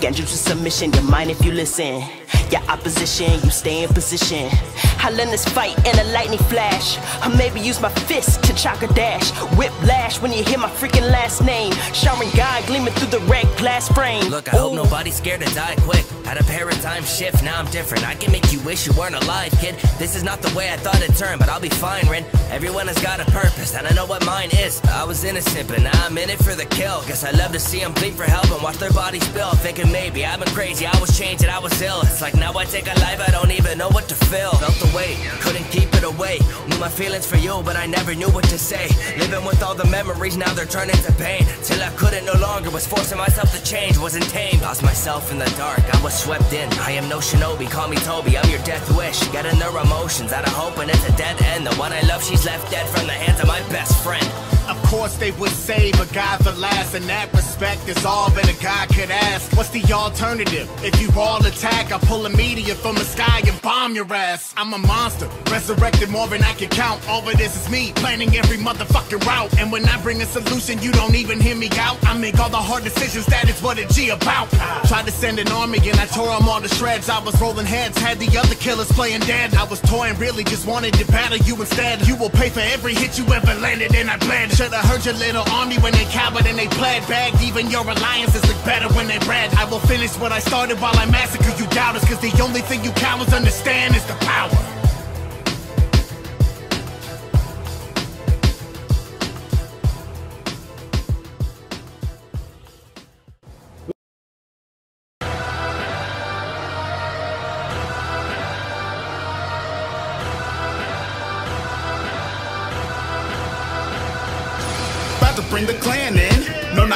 S4: Genjutsu submission, your mind if you listen. Your opposition, you stay in position. I'll end this fight in a lightning flash. Or maybe use my fist to chakra dash. Whiplash when you hear my freaking last name. Sharingan gleaming through the red glass frame.
S5: Look, I hope nobody's scared to die quick. Had a paradigm shift, now I'm different. I can make you wish you weren't alive, kid. This is not the way I thought it'd turn, but I'll be fine, Rin. Everyone has got a purpose, and I know what mine is. I was innocent, but now I'm in it for the kill. Guess I love to see them bleed for help and watch their bodies spill. Thinking maybe I've been crazy, I was changed and I was ill. It's like now I take a life, I don't even know what to feel. Felt the weight, couldn't keep it away. Knew my feelings for you, but I never knew what to say. Living with all the memories, now they're turning to pain. Till I couldn't no longer, was forcing myself to change, wasn't tame. Lost myself in the dark, I was swept in. I am no shinobi, call me Tobi, I'm your death wish. Getting their emotions out of hope, and it's a dead end. The one I love, she's left dead from the hands of my best friend.
S6: Of course they would say, but God's the last. In that respect, is all that a God could ask. What's the alternative? If you all attack, I pull a meteor from the sky and bomb your ass. I'm a monster, resurrected more than I can count. All of this is me, planning every motherfucking route. And when I bring a solution, you don't even hear me out. I make all the hard decisions, that is what a G about. Tried to send an army and I tore them all to shreds. I was rolling heads, had the other killers playing dead. I was toying, really just wanted to battle you instead. You will pay for every hit you ever landed, and I bled. Should've heard your little army when they cowered and they pled. Bagged even your alliances look better when they red. I will finish what I started while I massacre you doubters. Cause the only thing you cowards understand is the power.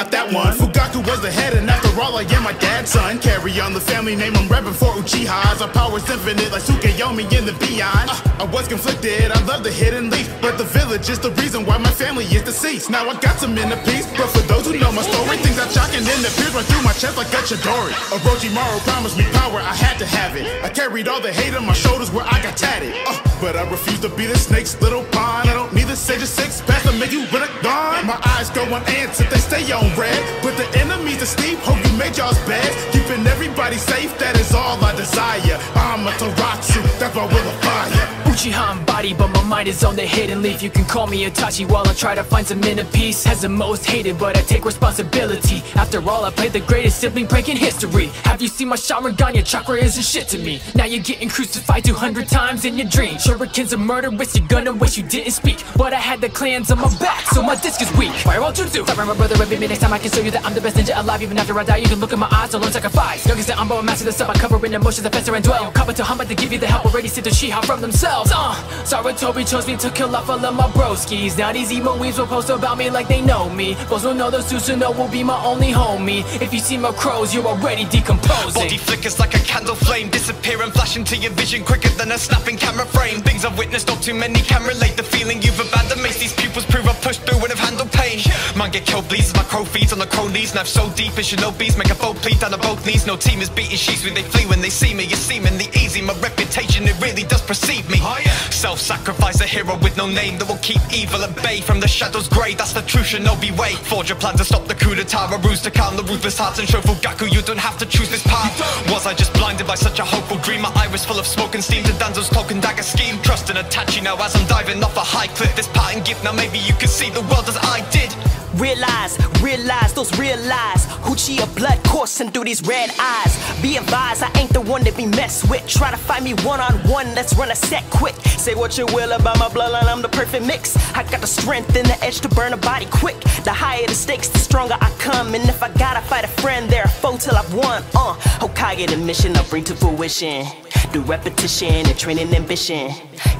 S1: Not that one. Fugaku was the head, and all, I am my dad's son. Carry on the family name, I'm repping for Uchihas. Our power's infinite, like Tsukuyomi in the beyond. Uh, I was conflicted, I love the hidden leaf, but the village is the reason why my family is deceased. Now I got some inner peace, but for those who know my story, things are shocking and pierce right through my chest like a Chidori. Orochimaru promised me power, I had to have it. I carried all the hate on my shoulders where I got tatted. Uh, but I refuse to be the snake's little pawn. I don't need the sage of six packs to make you with a gone. My eyes go on ants they stay on red. But the enemies are steep, hope you make y'all's bed. Keeping everybody safe, that is all I desire. Amaterasu, that's my will of fire.
S2: Uchiha embodied, but my mind is on the hidden leaf. You can call me Itachi while I try to find some inner peace. As the most hated, but I take responsibility. After all, I played the greatest sibling prank in history. Have you seen my Sharingan? Your chakra isn't shit to me. Now you're getting crucified 200 times in your dream. Shurikens are murderous, you're gonna wish you didn't speak. But I had the clans on my back, so my disc is weak. Fireball Jutsu! Sorry, my brother, me next time I can show you that I'm the best ninja alive Even after I die you can look in my eyes, don't learn sacrifice. I'm born, master the sub, I cover in emotions that fester and dwell. Cover to hum, but to give you the help already see the Shiha from themselves. Uh, Sarutobi chose me to kill off all of my broskies Now these emo weaves will post about me like they know me. Both will know the Susanoo will be my only homie. If you see my crows, you're already decomposing.
S3: Body flickers like a candle flame Disappear and flash into your vision quicker than a snapping camera frame. Things I've witnessed, not too many can relate. The feeling you've abandoned makes these pupils prove I've pushed through and have handled pain. Man get killed bleeds my crow feeds on the cronies. Knife so deep as make a boat plead down to both knees. No team is beating sheets when they flee. When they see me It's seemingly easy, my reputation it really does precede me oh, Self-sacrifice a hero with no name That will keep evil at bay from the shadows grey That's the true shinobi way. Forge a plan to stop the coup d'etat. A ruse to calm the ruthless hearts and show Fugaku You don't have to choose this path. Was I just blinded by such a hopeful dream? My iris full of smoke and steam. To Danzo's cloak and dagger scheme. Trust and Itachi now as I'm diving off a high cliff. This parting gift now maybe you can see the world as I did.
S4: Realize, realize those real lies. Uchiha blood coursing through these red eyes. Be advised, I ain't the one to be messed with. Try to find me one on one, let's run a set quick. Say what you will about my bloodline, I'm the perfect mix. I got the strength and the edge to burn a body quick. The higher the stakes, the stronger I come. And if I gotta fight a friend, they're a foe till I've won. Uh, Hokage the mission I'll bring to fruition. Do repetition and training ambition.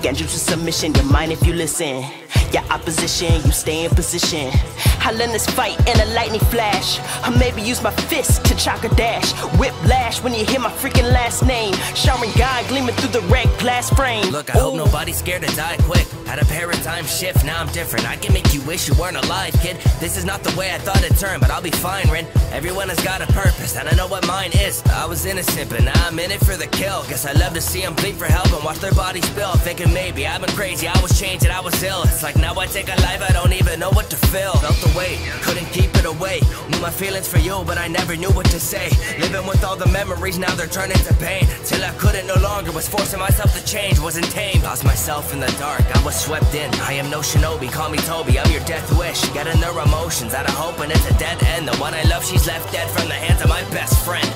S4: Got you to submission, your mind if you listen. Your opposition, you stay in position. I'll end this fight in a lightning flash. Or maybe use my fist to chakra dash. Whiplash when you hear my freaking last name. Sharingan gleaming through the red glass frame.
S5: Look, I hope nobody's scared to die quick. Had a paradigm shift, now I'm different. I can make you wish you weren't alive, kid. This is not the way I thought it'd turn, but I'll be fine, Rin. Everyone has got a purpose, and I know what mine is. I was innocent, but now I'm in it for the kill. Guess I love to see them bleed for help and watch their bodies spill. Thinking maybe I've been crazy, I was changed and I was ill. It's like now I take a life, I don't even know what to feel. Felt the weight, couldn't keep it away. Knew my feelings for you, but I never knew what to say. Living with all the memories, now they're turning to pain. Till I couldn't no longer, was forcing myself to change, wasn't tame. Lost myself in the dark, I was swept in. I am no shinobi, call me Tobi, I'm your death wish. Getting their emotions out of hope, and it's a dead end. The one I love, she's left dead from the hands of my best friend.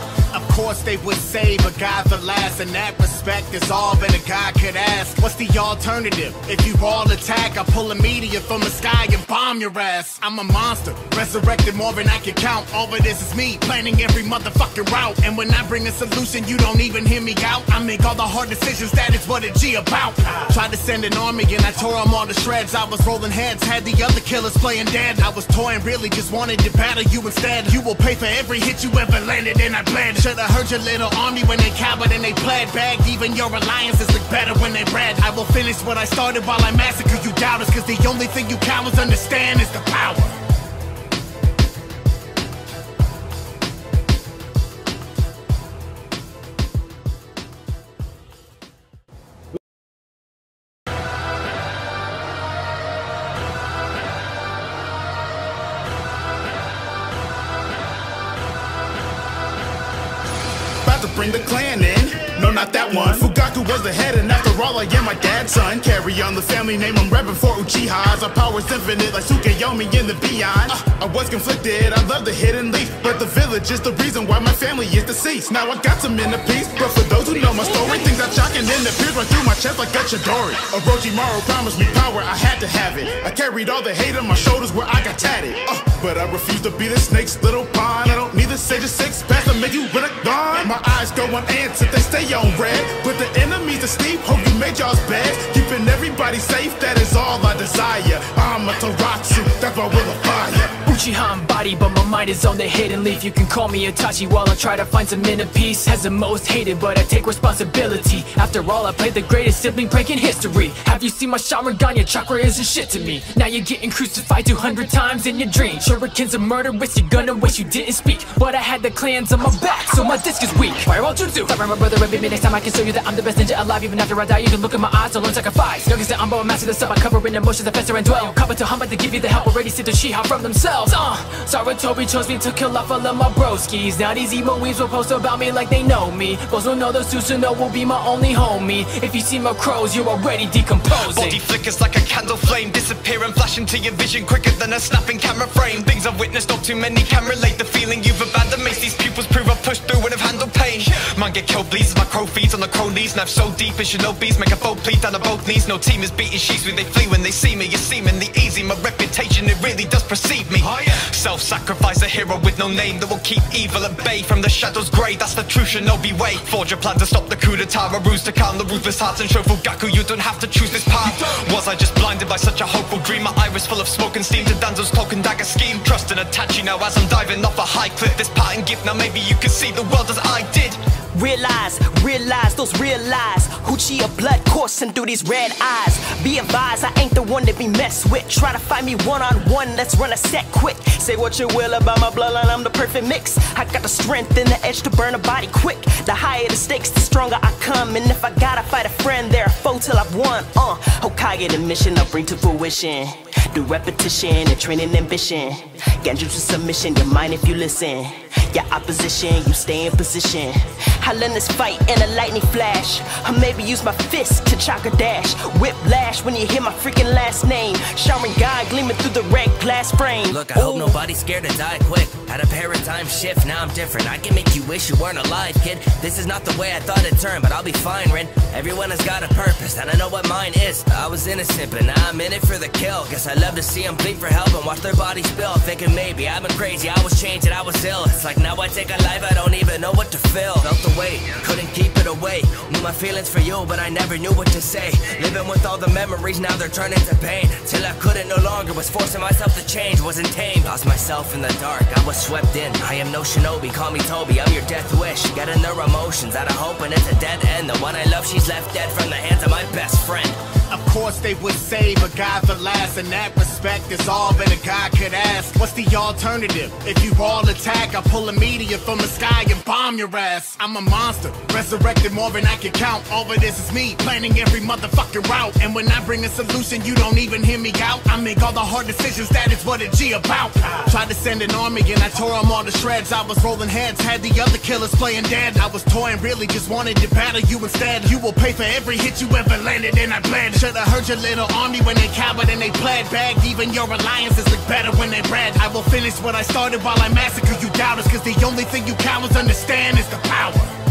S6: Course they would save a guy for last In that respect is all that a guy could ask. What's the alternative? If you all attack I pull a meteor from the sky and bomb your ass. I'm a monster, resurrected more than I can count. All of this is me, planning every motherfucking route. And when I bring a solution you don't even hear me out. I make all the hard decisions, that is what a G about. Tried to send an army and I tore them all to shreds. I was rolling heads, had the other killers playing dead. I was toying, really just wanted to battle you instead. You will pay for every hit you ever landed and I bled Should've heard your little army when they cowered and they pled Bagged even your alliances look better when they red. I will finish what I started while I massacre you doubters Cause the only thing you cowards understand is the power
S1: Head, and after all, I am my dad's son. Carry on the family name, I'm reppin' for Uchiha's. Our power's infinite, like Tsukuyomi in the beyond. Uh, I was conflicted, I love the hidden leaf. But the village is the reason why my family is deceased. Now I got some inner peace, but for those who know my story, things are shocking and the fears run through my chest like a Chidori. Orochimaru promised me power, I had to have it. I carried all the hate on my shoulders where I got tatted. Uh, but I refuse to be the snake's little pawn. I don't need the sage's six pack to make you with a gun. My eyes go if they stay on red. But the enemies asleep, hope you made y'all's bed. Keeping everybody safe, that is all I desire. Amaterasu, that's my will of fire.
S2: Uchiha body, but my mind is on the hidden leaf. You can call me Itachi while I try to find some inner peace. Has the most hated, but I take responsibility. After all, I played the greatest sibling prank in history. Have you seen my Sharingan? Your chakra isn't shit to me. Now you're getting crucified 200 times in your dreams. Shurikens are murderous, you're gonna wish you didn't speak. But I had the clans on my back, so my disc is weak. Fireball Jutsu! Fire my brother and me next time I can show you that I'm the best ninja alive. Even after I die, you can look in my eyes, don't learn sacrifice. Youngest that I'm born, master the sub, I cover in emotions that fester and dwell. Cover to hum, but to give you the help already see the Shiha from themselves. Uh, Sarutobi chose me to kill off all of my broskies. Now these emo weaves will post about me like they know me. Both will know those the Susanoo will be my only homie. If you see my crows, you're already decomposing.
S3: Body flickers like a candle flame Disappear and flash into your vision quicker than a snapping camera frame. Things I've witnessed, not too many can relate. The feeling you've abandoned makes these pupils prove I've pushed through and have handled pain. Man get killed bleeds my crow feeds on the cronies Knife so deep as shinobis make a foe plead down to both knees. No team is beating sheets when they flee. When they see me It's seemingly easy, my reputation it really does precede me self-sacrifice, a hero with no name that will keep evil at bay from the shadows grey. That's the true shinobi way. Forge a plan to stop the coup d'etat, a ruse to calm the ruthless hearts and show Fugaku you don't have to choose this path. Was I just blinded by such a hopeful dream? My iris full of smoke and steam to Danzo's cloak and dagger scheme. Trust and attach Itachi now as I'm diving off a high cliff. This parting gift now maybe you can see the world as I did.
S4: Realize, realize those real lies. Uchiha blood coursing through these red eyes. Be advised, I ain't the one to be messed with. Try to find me one on one, let's run a set quick. Say what you will about my bloodline, I'm the perfect mix. I got the strength and the edge to burn a body quick. The higher the stakes, the stronger I come. And if I gotta fight a friend, they're a foe till I've won. Uh, Hokage the mission I'll bring to fruition. Do repetition and training ambition. Genjutsu submission, your mind if you listen. Your opposition, you stay in position. I'll end this fight in a lightning flash. Or maybe use my fist to chakra dash. Whiplash when you hear my freaking last name. Sharingan gleaming through the red glass frame.
S5: Look, I hope nobody's scared to die quick. Had a paradigm shift, now I'm different. I can make you wish you weren't alive, kid. This is not the way I thought it turned, but I'll be fine, Rin. Everyone has got a purpose, and I know what mine is. I was innocent, but now I'm in it for the kill. Guess I love to see them bleed for help and watch their bodies spill. Thinking maybe I've been crazy, I was changed and I was ill. It's like now I take a life, I don't even know what to feel. Felt the weight, couldn't keep it away. Knew my feelings for you, but I never knew what to say. Living with all the memories, now they're turning to pain. Till I couldn't no longer, was forcing myself to change, wasn't tame. Lost myself in the dark, I was swept in. I am no shinobi, call me Tobi, I'm your death wish. Getting their emotions out of hope, and it's a dead end. The one I love, she's left dead from the hands of my best friend.
S6: Of course they would say, a God for last. and that respect, is all that a God could ask. What's the alternative? If you all attack, I pull a meteor from the sky and bomb your ass. I'm a monster, resurrected more than I can count. All of this is me, planning every motherfucking route. And when I bring a solution, you don't even hear me out. I make all the hard decisions, that is what a G about. Tried to send an army and I tore them all to shreds. I was rolling heads, had the other killers playing dead. I was toying, really just wanted to battle you instead. You will pay for every hit you ever landed, and I bled. Should've heard your little army when they cowered and they plaid bagged. Even your alliances look better when they red. I will finish what I started while I massacre you doubters. Cause the only thing you cowards understand is the power.